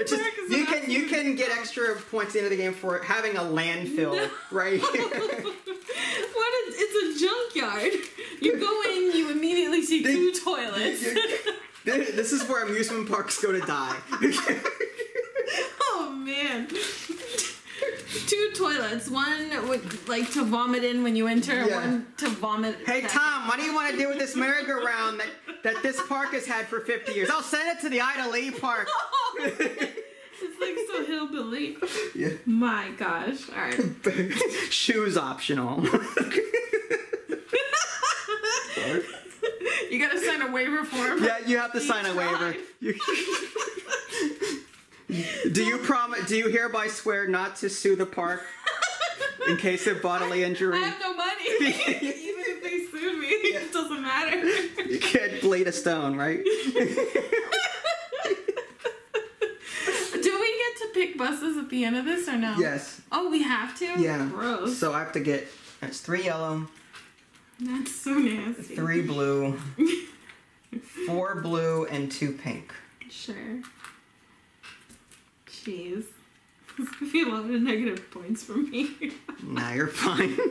S1: It's. just, you can you can get extra points into the game for having a landfill right here.
S2: what is it's a junkyard. You go in, you immediately see two toilets.
S1: this is where amusement parks go to die.
S2: oh man. two toilets. One with, like to vomit in when you enter,
S1: Yeah.
S2: one to vomit.
S1: Hey Tom, what do you want to do with this merry-go-round that, that this park has had for 50 years? I'll send it to the Ida Lee Park.
S2: It's like so hillbilly.
S1: Yeah.
S2: My gosh. All right.
S1: Shoes optional.
S2: You gotta sign a waiver form.
S1: yeah, you have to sign a waiver. You- do you promise? Do you hereby swear not to sue the park in case of bodily injury?
S2: I have no money. They sued me, it doesn't matter.
S1: You can't bleed a stone, right?
S2: Do we get to pick buses at the end of this or no?
S1: Yes.
S2: Oh, we have to?
S1: Yeah.
S2: Gross.
S1: So I have to get that's three yellow,
S2: That's so nasty.
S1: three blue, four blue, and two pink.
S2: Sure. Jeez. Could be a lot of negative points for me.
S1: Nah, you're fine.
S2: All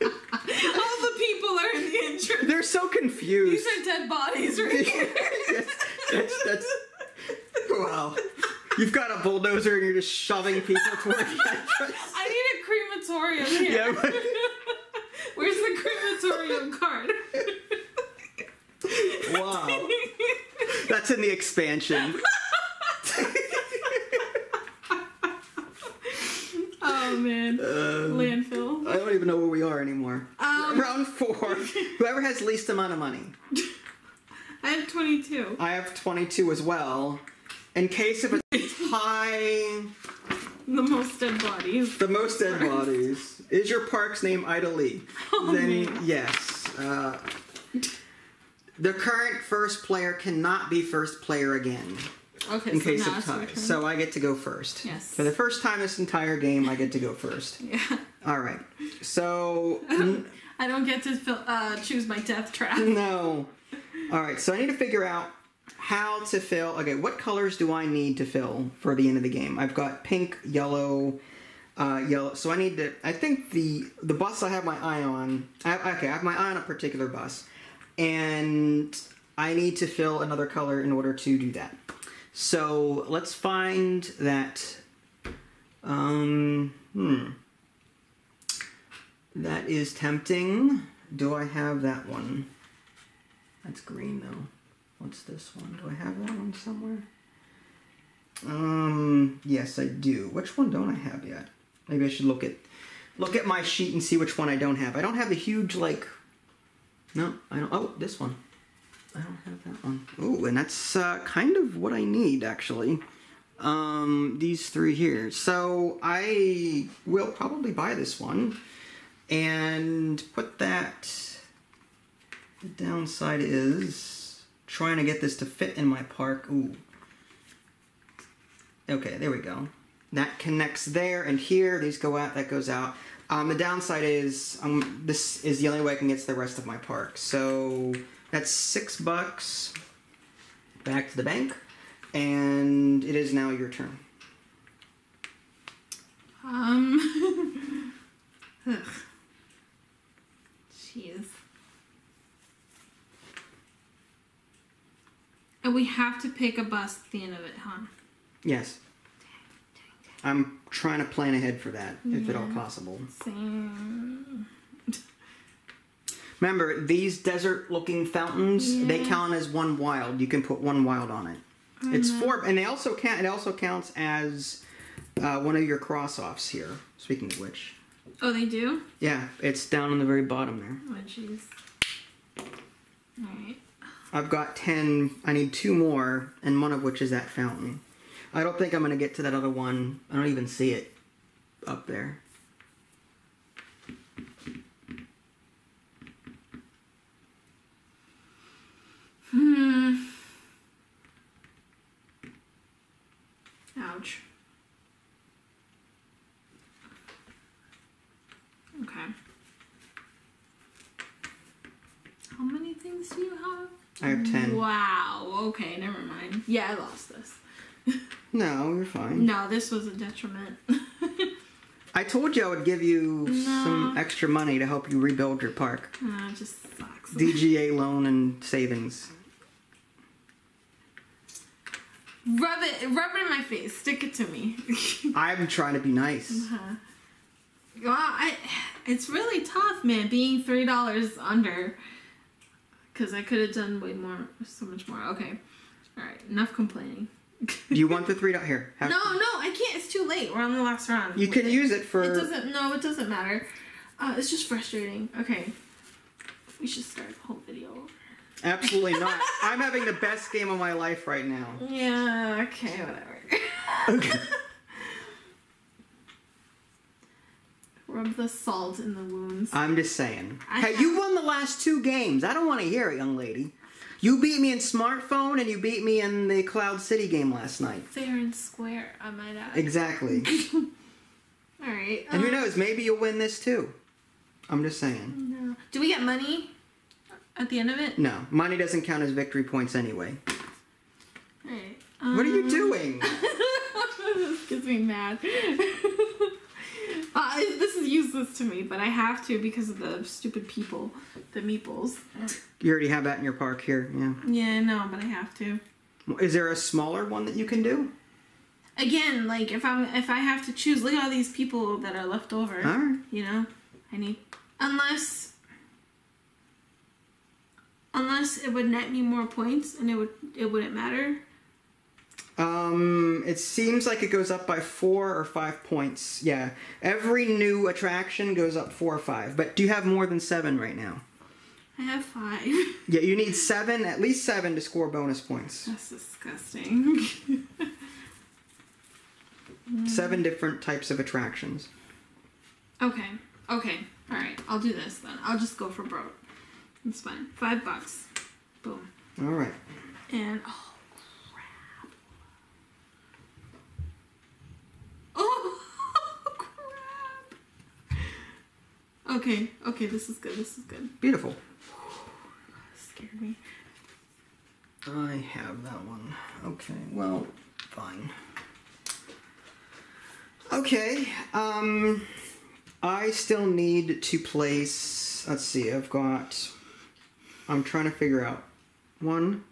S2: the people are in the entrance.
S1: They're so confused.
S2: These are dead bodies right here.
S1: that's, that's, that's wow. You've got a bulldozer and you're just shoving people toward the entrance.
S2: I need a crematorium here.
S1: Yeah, but-
S2: Where's the crematorium card?
S1: Wow. That's in the expansion.
S2: Oh man. Landfill.
S1: I don't even know where we are anymore.
S2: Um,
S1: Round four. Whoever has least amount of money.
S2: I have 22.
S1: I have 22 as well. In case of a tie,
S2: The most dead bodies.
S1: the most dead bodies. Is your park's name Ida Lee?
S2: Oh,
S1: then
S2: man.
S1: yes. Uh, the current first player cannot be first player again
S2: Okay,
S1: in
S2: so
S1: case of tie. So I get to go first.
S2: Yes.
S1: For the first time this entire game, I get to go first.
S2: yeah.
S1: All right. So
S2: I don't get to fill, uh, choose my death trap.
S1: no. All right. So I need to figure out how to fill. Okay, what colors do I need to fill for the end of the game? I've got pink, yellow, uh, yellow. So I need to. I think the the bus I have my eye on. I, okay, I have my eye on a particular bus, and I need to fill another color in order to do that. So let's find that. Um. Hmm. That is tempting. Do I have that one? That's green though. What's this one? Do I have that one somewhere? Um, yes, I do. Which one don't I have yet? Maybe I should look at look at my sheet and see which one I don't have. I don't have the huge like. No, I don't. Oh, this one. I don't have that one. Oh, and that's uh, kind of what I need actually. Um, these three here. So I will probably buy this one and put that. The downside is trying to get this to fit in my park. Ooh. Okay, there we go. That connects there and here. These go out. That goes out. Um, the downside is um, this is the only way I can get to the rest of my park. So that's six bucks. Back to the bank, and it is now your turn.
S2: Um. ugh. Jeez. And we have to pick a bus at the end of it, huh?
S1: Yes. I'm trying to plan ahead for that, if at all possible.
S2: Same.
S1: Remember, these desert-looking fountains, they count as one wild. You can put one wild on it. It's four, and they also count. It also counts as uh, one of your cross-offs here. Speaking of which,
S2: Oh, they do?
S1: yeah, it's down on the very bottom there.
S2: Oh, jeez. Alright.
S1: I've got ten. I need two more, and one of which is that fountain. I don't think I'm gonna get to that other one. I don't even see it up there.
S2: Hmm. Ouch. Okay. How many things do you have?
S1: I have ten.
S2: Wow. Okay, never mind. Yeah, I lost this.
S1: No, you're fine.
S2: No, this was a detriment.
S1: I told you I would give you some extra money to help you rebuild your park.
S2: Uh, it just sucks.
S1: DGA loan and savings.
S2: Rub it, rub it in my face. Stick it to me.
S1: I'm trying to be nice.
S2: Uh-huh. Well, I, it's really tough, man, being three dollars under. Cause I could have done way more, so much more. Okay, all right, enough complaining.
S1: Do you want the three dot here?
S2: No, no, I can't. It's too late. We're on the last round.
S1: You can use it for.
S2: It doesn't. No, it doesn't matter. Uh, it's just frustrating. Okay, we should start the whole video.
S1: Absolutely not. I'm having the best game of my life right now.
S2: Yeah. Okay. Whatever.
S1: Okay.
S2: Rub the salt in the wounds.
S1: I'm just saying.
S2: I
S1: hey,
S2: have-
S1: you won the last two games. I don't want to hear it, young lady. You beat me in smartphone and you beat me in the Cloud City game last night.
S2: Fair and square, I might add.
S1: Exactly.
S2: All right.
S1: and who
S2: um,
S1: knows, maybe you'll win this too. I'm just saying.
S2: No. Do we get money at the end of it?
S1: No, money doesn't count as victory points anyway.
S2: All right.
S1: What are you
S2: um,
S1: doing?
S2: this gets me mad. uh, this is useless to me, but I have to because of the stupid people, the meeples.
S1: You already have that in your park here, yeah.
S2: Yeah, no, but I have to.
S1: Is there a smaller one that you can do?
S2: Again, like if I'm if I have to choose, look at all these people that are left over.
S1: Alright.
S2: You know, I need unless unless it would net me more points and it would it wouldn't matter.
S1: Um, it seems like it goes up by four or five points. Yeah, every new attraction goes up four or five. But do you have more than seven right now?
S2: I have five.
S1: Yeah, you need seven, at least seven, to score bonus points.
S2: That's disgusting.
S1: Seven different types of attractions.
S2: okay. Okay. All right. I'll do this then. I'll just go for broke. It's fine. Five bucks. Boom.
S1: All right.
S2: And oh crap. Oh crap. Okay. Okay. This is good. This is good.
S1: Beautiful.
S2: Scared me.
S1: I have that one. Okay, well, fine. Okay, um, I still need to place. Let's see, I've got. I'm trying to figure out. One,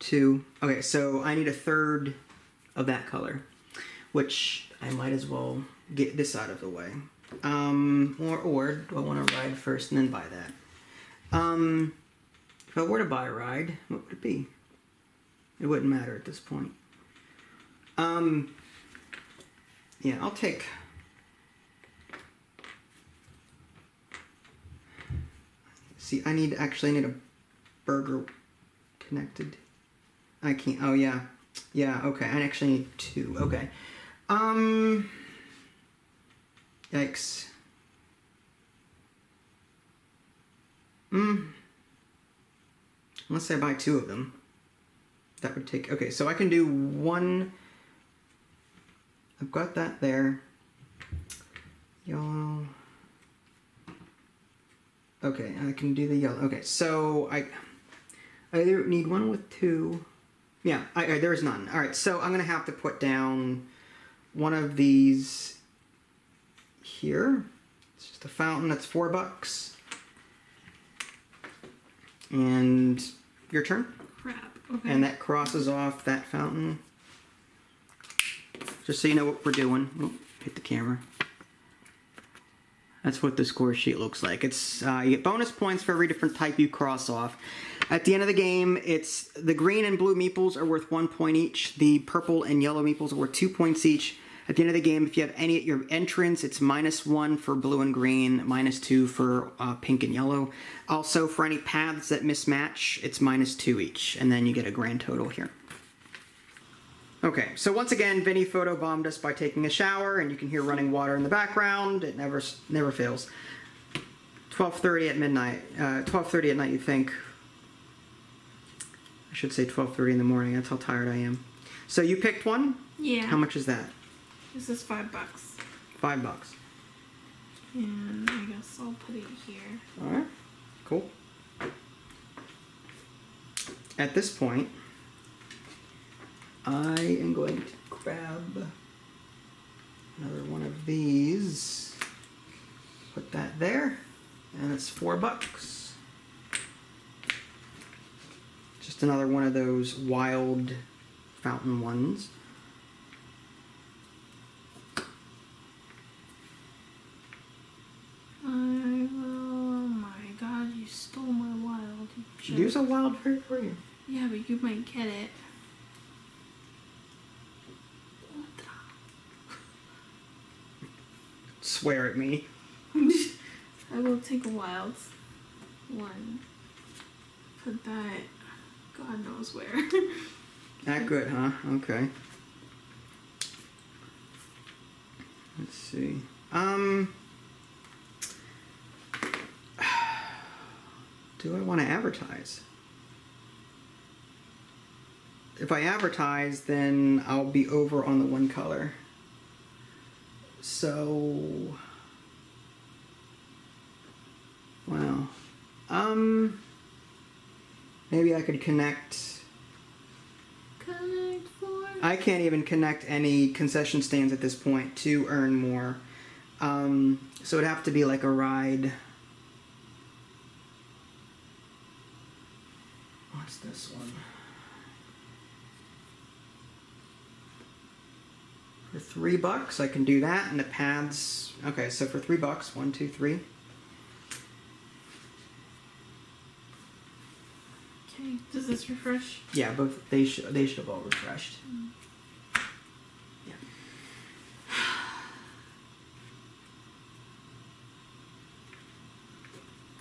S1: two. Okay, so I need a third of that color, which I might as well get this out of the way. Um, or, or do I want to ride first and then buy that? Um, if I were to buy a ride, what would it be? It wouldn't matter at this point. Um, yeah, I'll take. See, I need actually I need a burger connected. I can't. Oh yeah, yeah. Okay, I actually need two. Okay. Um. Yikes. Hmm. Unless I buy two of them. That would take. Okay, so I can do one. I've got that there. Yellow. Okay, I can do the yellow. Okay, so I, I either need one with two. Yeah, I, I, there's none. All right, so I'm gonna have to put down one of these here. It's just a fountain. That's four bucks. And your turn.
S2: Crap. Okay.
S1: And that crosses off that fountain. Just so you know what we're doing. Oh, hit the camera. That's what the score sheet looks like. It's uh, you get bonus points for every different type you cross off. At the end of the game, it's the green and blue meeples are worth one point each. The purple and yellow meeples are worth two points each. At the end of the game, if you have any at your entrance, it's minus one for blue and green, minus two for uh, pink and yellow. Also, for any paths that mismatch, it's minus two each, and then you get a grand total here. Okay, so once again, Vinny photobombed us by taking a shower, and you can hear running water in the background. It never never fails. 12:30 at midnight. Uh, 12:30 at night. You think? I should say 12:30 in the morning. That's how tired I am. So you picked one.
S2: yeah.
S1: How much is that?
S2: This is five bucks.
S1: Five bucks.
S2: And I guess I'll put it here.
S1: All right. Cool. At this point, I am going to grab another one of these, put that there, and it's four bucks. Just another one of those wild fountain ones.
S2: Oh
S1: my god, you stole my wild. There's a wild bird for you.
S2: Yeah, but you might get it.
S1: Swear at me.
S2: I will take a wild one. Put that God knows where.
S1: That good, huh? Okay. Let's see. Um. Do I want to advertise? If I advertise, then I'll be over on the one color. So. Wow. Um. Maybe I could connect.
S2: Connect four.
S1: I can't even connect any concession stands at this point to earn more. Um, so it'd have to be like a ride. What's this one? For three bucks, I can do that, and the pads, Okay, so for three bucks, one, two, three.
S2: Okay, does this refresh?
S1: Yeah, both they should they should have all refreshed. Yeah.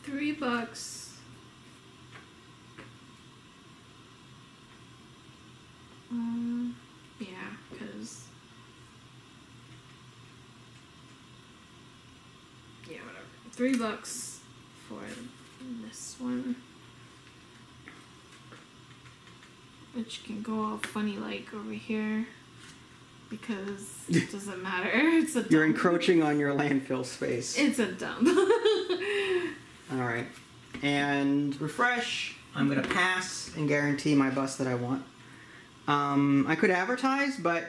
S2: Three bucks. Um, yeah, because. Yeah, whatever. Three bucks for this one. Which can go all funny like over here. Because it doesn't matter. It's a dump.
S1: You're encroaching on your landfill space.
S2: It's a dump.
S1: All right. And refresh. I'm going to pass and guarantee my bus that I want. Um, I could advertise, but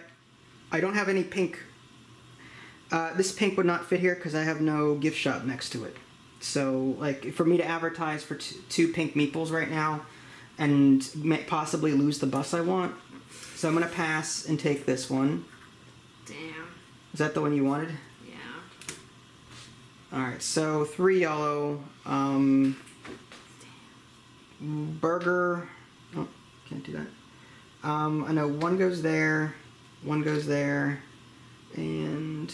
S1: I don't have any pink. Uh, this pink would not fit here because I have no gift shop next to it. So, like, for me to advertise for t- two pink meeples right now and possibly lose the bus I want. So I'm going to pass and take this one.
S2: Damn.
S1: Is that the one you wanted?
S2: Yeah.
S1: All right, so three yellow. Um, burger. Oh, can't do that. Um, I know one goes there, one goes there, and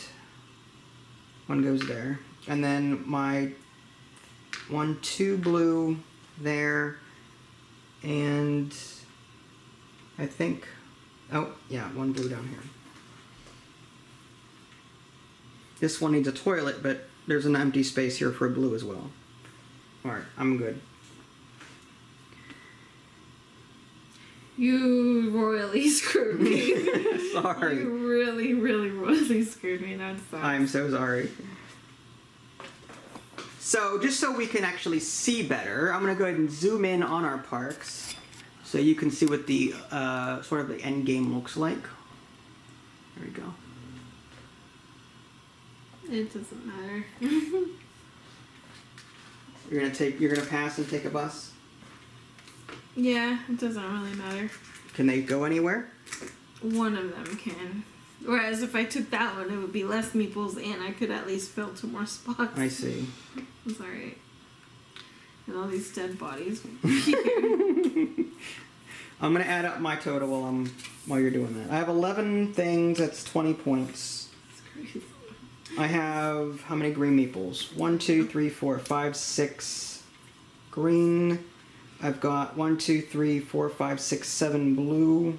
S1: one goes there. And then my one, two blue there, and I think, oh, yeah, one blue down here. This one needs a toilet, but there's an empty space here for a blue as well. Alright, I'm good.
S2: You royally screwed me.
S1: Sorry.
S2: You really, really, royally screwed me. That sucks.
S1: I'm so sorry. So, just so we can actually see better, I'm going to go ahead and zoom in on our parks so you can see what the uh, sort of the end game looks like. There we go.
S2: It doesn't matter.
S1: You're gonna take. You're gonna pass and take a bus.
S2: Yeah, it doesn't really matter.
S1: Can they go anywhere?
S2: One of them can. Whereas if I took that one, it would be less meeples, and I could at least fill two more spots.
S1: I see.
S2: It's alright. And all these dead bodies. would be here.
S1: I'm gonna add up my total while I'm while you're doing that. I have 11 things. That's 20 points. I have how many green meeples? One, two, three, four, five, six green. I've got one, two, three, four, five, six, seven blue.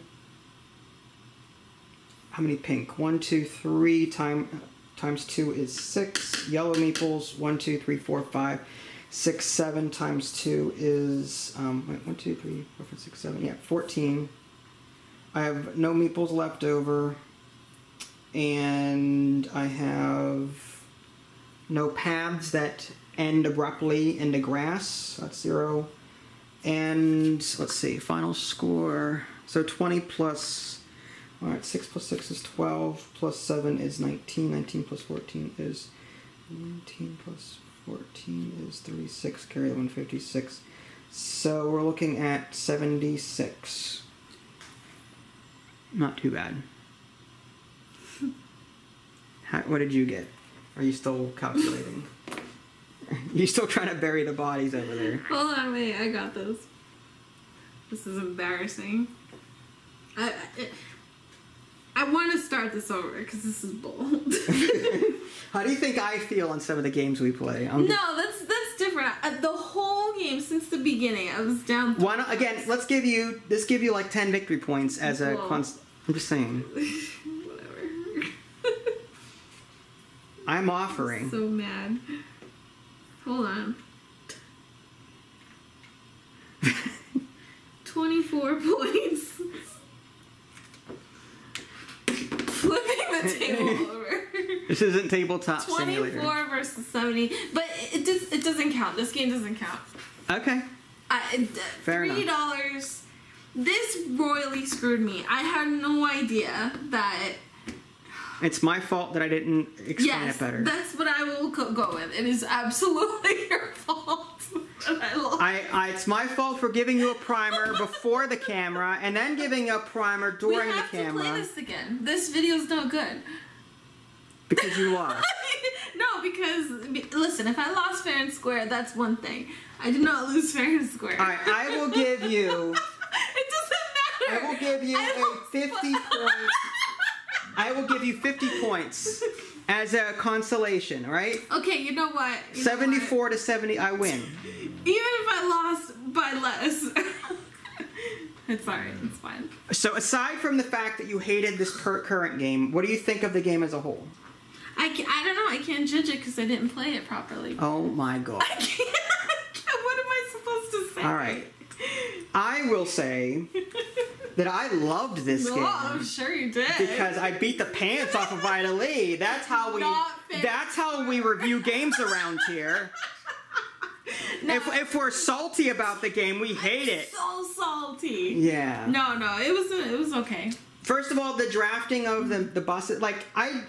S1: How many pink? One, two, three time times two is six. Yellow meeples. One, two, three, four, five, six, seven times two is um, wait, one, two, three, four, five, six, seven. Yeah, fourteen. I have no meeples left over and I have no paths that end abruptly into grass. That's zero. And let's see, final score. So 20 plus, all right, 6 plus 6 is 12, plus 7 is 19, 19 plus 14 is 19 plus 14 is 36, carry the 156. So we're looking at 76. Not too bad. How, what did you get? Are you still calculating? you still trying to bury the bodies over there?
S2: Hold on, wait, I got this. This is embarrassing. I I, I want to start this over because this is bold.
S1: How do you think I feel on some of the games we play? I'm
S2: no, that's that's different. Uh, the whole game since the beginning, I was down.
S1: Why not, again, let's give you let's give you like ten victory points as a
S2: Whoa.
S1: const. I'm just saying.
S2: Whatever.
S1: I'm offering.
S2: so mad. Hold on. 24 points. Flipping the table over.
S1: This isn't tabletop simulator.
S2: 24 versus 70. But it, does, it doesn't count. This game doesn't count.
S1: Okay.
S2: I,
S1: Fair enough.
S2: $3. This royally screwed me. I had no idea that
S1: It's my fault that I didn't explain
S2: yes,
S1: it better.
S2: that's what I will go with. It is absolutely your fault. I lost.
S1: I, it's my fault for giving you a primer before the camera and then giving a primer
S2: we
S1: during the
S2: have to play this again. This video's no good.
S1: because you lost.
S2: no, because listen, if I lost fair and square, that's one thing. I did not lose fair and square.
S1: All right, I will give you.
S2: it doesn't matter.
S1: I will give you a 50 point. I will give you 50 points as a consolation, all right?
S2: Okay, you know what? You know what?
S1: 74 to 70, I win.
S2: Even if I lost by less, it's alright. It's fine.
S1: So, aside from the fact that you hated this per- current game, what do you think of the game as a whole?
S2: I, I don't know. I can't judge it because I didn't play it properly.
S1: Oh my god.
S2: I can't. What am I supposed to say?
S1: All right. I will say that I loved this
S2: No,
S1: game.
S2: I'm sure you did.
S1: because I beat the pants off of Vita Lee. That's how we. That's how we review games around here.
S2: No.
S1: If, if we're salty about the game, we hate it.
S2: so salty.
S1: Yeah.
S2: No, no, it was it was okay.
S1: First of all, the drafting of the the buses, like I.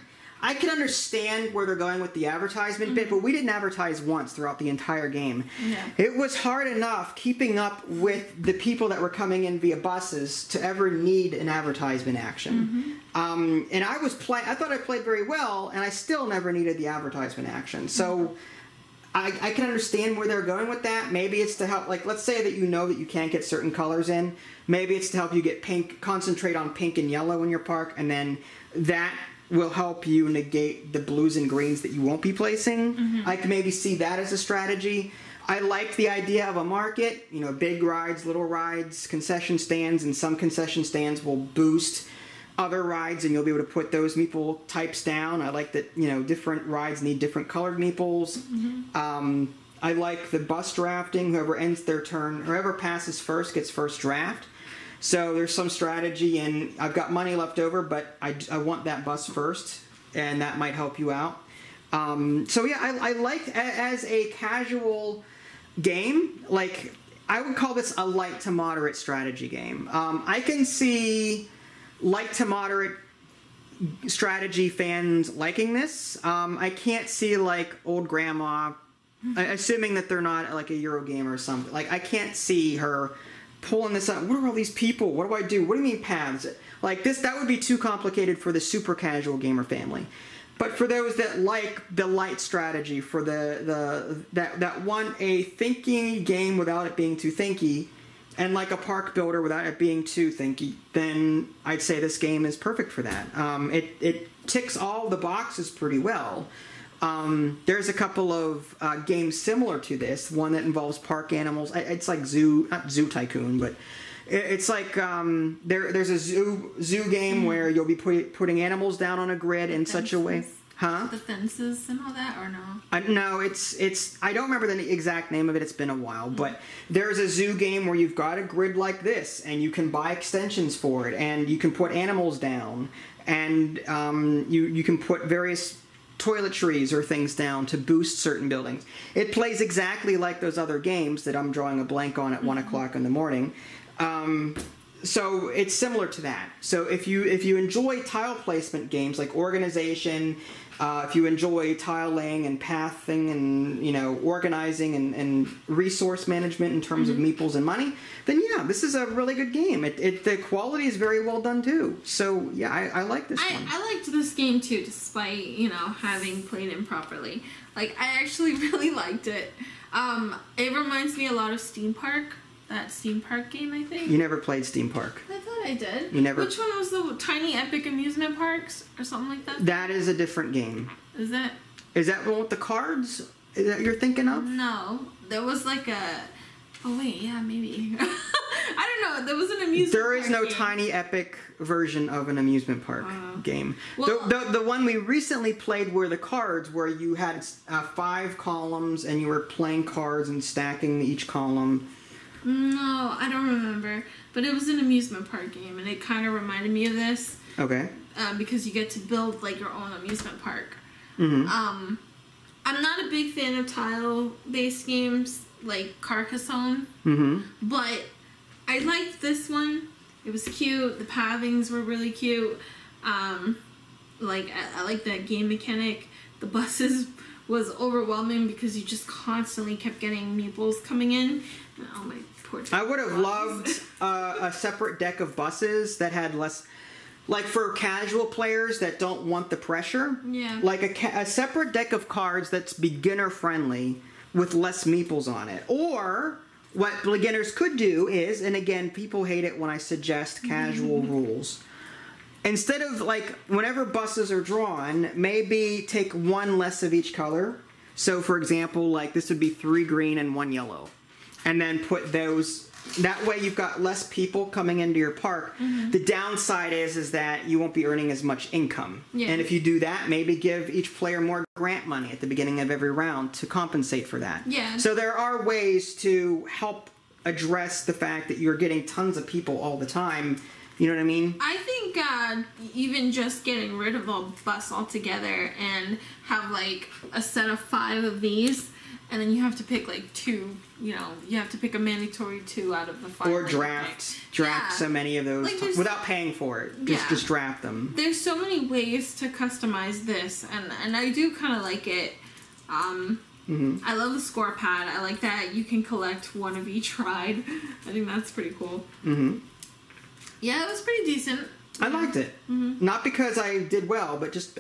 S1: I can understand where they're going with the advertisement bit, but we didn't advertise once throughout the entire game. It was hard enough keeping up with the people that were coming in via buses to ever need an advertisement action. Um, and I was playing. I thought I played very well, and I still never needed the advertisement action. So. I, I can understand where they're going with that. Maybe it's to help, like, let's say that you know that you can't get certain colors in. Maybe it's to help you get pink, concentrate on pink and yellow in your park, and then that will help you negate the blues and greens that you won't be placing. I can maybe see that as a strategy. I like the idea of a market, you know, big rides, little rides, concession stands, and some concession stands will boost other rides and you'll be able to put those meeple types down. I like that, you know, different rides need different colored meeples. Um, I like the bus drafting. Whoever ends their turn, whoever passes first gets first draft. So there's some strategy, and I've got money left over, but I, I want that bus first, and that might help you out. Um, so yeah, I, I like as a casual game, like I would call this a light to moderate strategy game. Um, I can see light to moderate strategy fans liking this. Um, I can't see like old grandma, assuming that they're not like a Euro game or something. Like I can't see her pulling this up. What are all these people? What do I do? What do you mean paths? Like this, that would be too complicated for the super casual gamer family. But for those that like the light strategy, for the the that that want a thinky game without it being too thinky, and like a park builder without it being too thinky, then I'd say this game is perfect for that. Um, it it ticks all the boxes pretty well. Um, there's a couple of uh, games similar to this. One that involves park animals. It's like Zoo, not Zoo Tycoon, but it's like um, there. There's a zoo zoo game where you'll be put, putting animals down on a grid in such a way, huh?
S2: The fences and all that, or no?
S1: Uh, no, it's it's. I don't remember the exact name of it. It's been a while, but there's a zoo game where you've got a grid like this, and you can buy extensions for it, and you can put animals down, and um, you you can put various toiletries or things down to boost certain buildings. It plays exactly like those other games that I'm drawing a blank on at one o'clock in the morning. Um, so it's similar to that. So if you if you enjoy tile placement games like organization, uh, if you enjoy tile laying and pathing and you know organizing and, and resource management in terms of meeples and money, then yeah, this is a really good game. It, it the quality is very well done too. So yeah, I, I like this
S2: I,
S1: one.
S2: I liked this game too, despite you know having played it improperly. Like I actually really liked it. Um, it reminds me a lot of Steam Park. That Steam Park game. I think.
S1: You never played Steam Park.
S2: I thought I did.
S1: You never-
S2: Which one was the Tiny Epic Amusement Parks or something like that?
S1: That is a different game.
S2: Is that?
S1: Is that one with the cards Is that you're thinking of?
S2: No, there was like a. Oh wait, yeah, maybe. I don't know. There was an amusement.
S1: There is no
S2: game.
S1: tiny epic version of an amusement park
S2: Oh.
S1: game.
S2: Well-
S1: the, the, the one we recently played were the cards, where you had uh, five columns and you were playing cards and stacking each column.
S2: No, I don't remember. But it was an amusement park game, and it kind of reminded me of this
S1: Okay.
S2: um, because you get to build like your own amusement park.
S1: hmm
S2: Um, I'm not a big fan of tile-based games like Carcassonne,
S1: hmm
S2: but I liked this one. It was cute. The pavings were really cute. Um, like I, I like that game mechanic. The buses was overwhelming because you just constantly kept getting meeples coming in. Oh my.
S1: I would have loved uh, a separate deck of buses that had less, like for casual players that don't want the pressure.
S2: Yeah.
S1: Like a, ca- a separate deck of cards that's beginner friendly with less meeples on it. Or what beginners could do is, and again, people hate it when I suggest casual rules. Instead of like whenever buses are drawn, maybe take one less of each color. So, for example, like this would be three green and one yellow, and then put those. That way, you've got less people coming into your park. The downside is, is that you won't be earning as much income.
S2: Yeah.
S1: And if you do that, maybe give each player more grant money at the beginning of every round to compensate for that.
S2: Yeah.
S1: So there are ways to help address the fact that you're getting tons of people all the time. You know what I mean?
S2: I think uh, even just getting rid of a bus altogether and have like a set of five of these, and then you have to pick like two. You know, you have to pick a mandatory two out of the five.
S1: Or draft draft
S2: Yeah.
S1: so many of those
S2: Like, there's-
S1: without paying for it. Just
S2: Yeah.
S1: just draft them.
S2: There's so many ways to customize this, and and I do kind of like it. Um,
S1: hmm
S2: I love the score pad. I like that you can collect one of each ride. I think that's pretty cool.
S1: Mm-hmm.
S2: Yeah, it was pretty decent.
S1: I liked it.
S2: Mm-hmm.
S1: Not because I did well, but just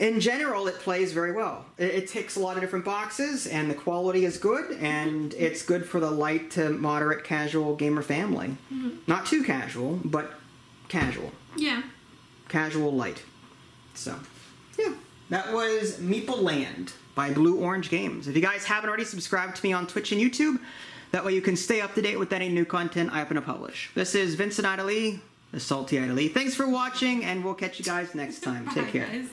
S1: in general, it plays very well. It, it ticks a lot of different boxes, and the quality is good, and it's good for the light to moderate casual gamer family.
S2: Mm-hmm.
S1: Not too casual, but casual.
S2: Yeah.
S1: Casual light. So, yeah. That was Meeple Land by Blue Orange Games. If you guys haven't already subscribed to me on Twitch and YouTube, that way you can stay up to date with any new content I happen to publish. This is Vincent Natale, the Salty Idley. Thanks for watching, and we'll catch you guys next time. Take
S2: Bye,
S1: care.
S2: guys.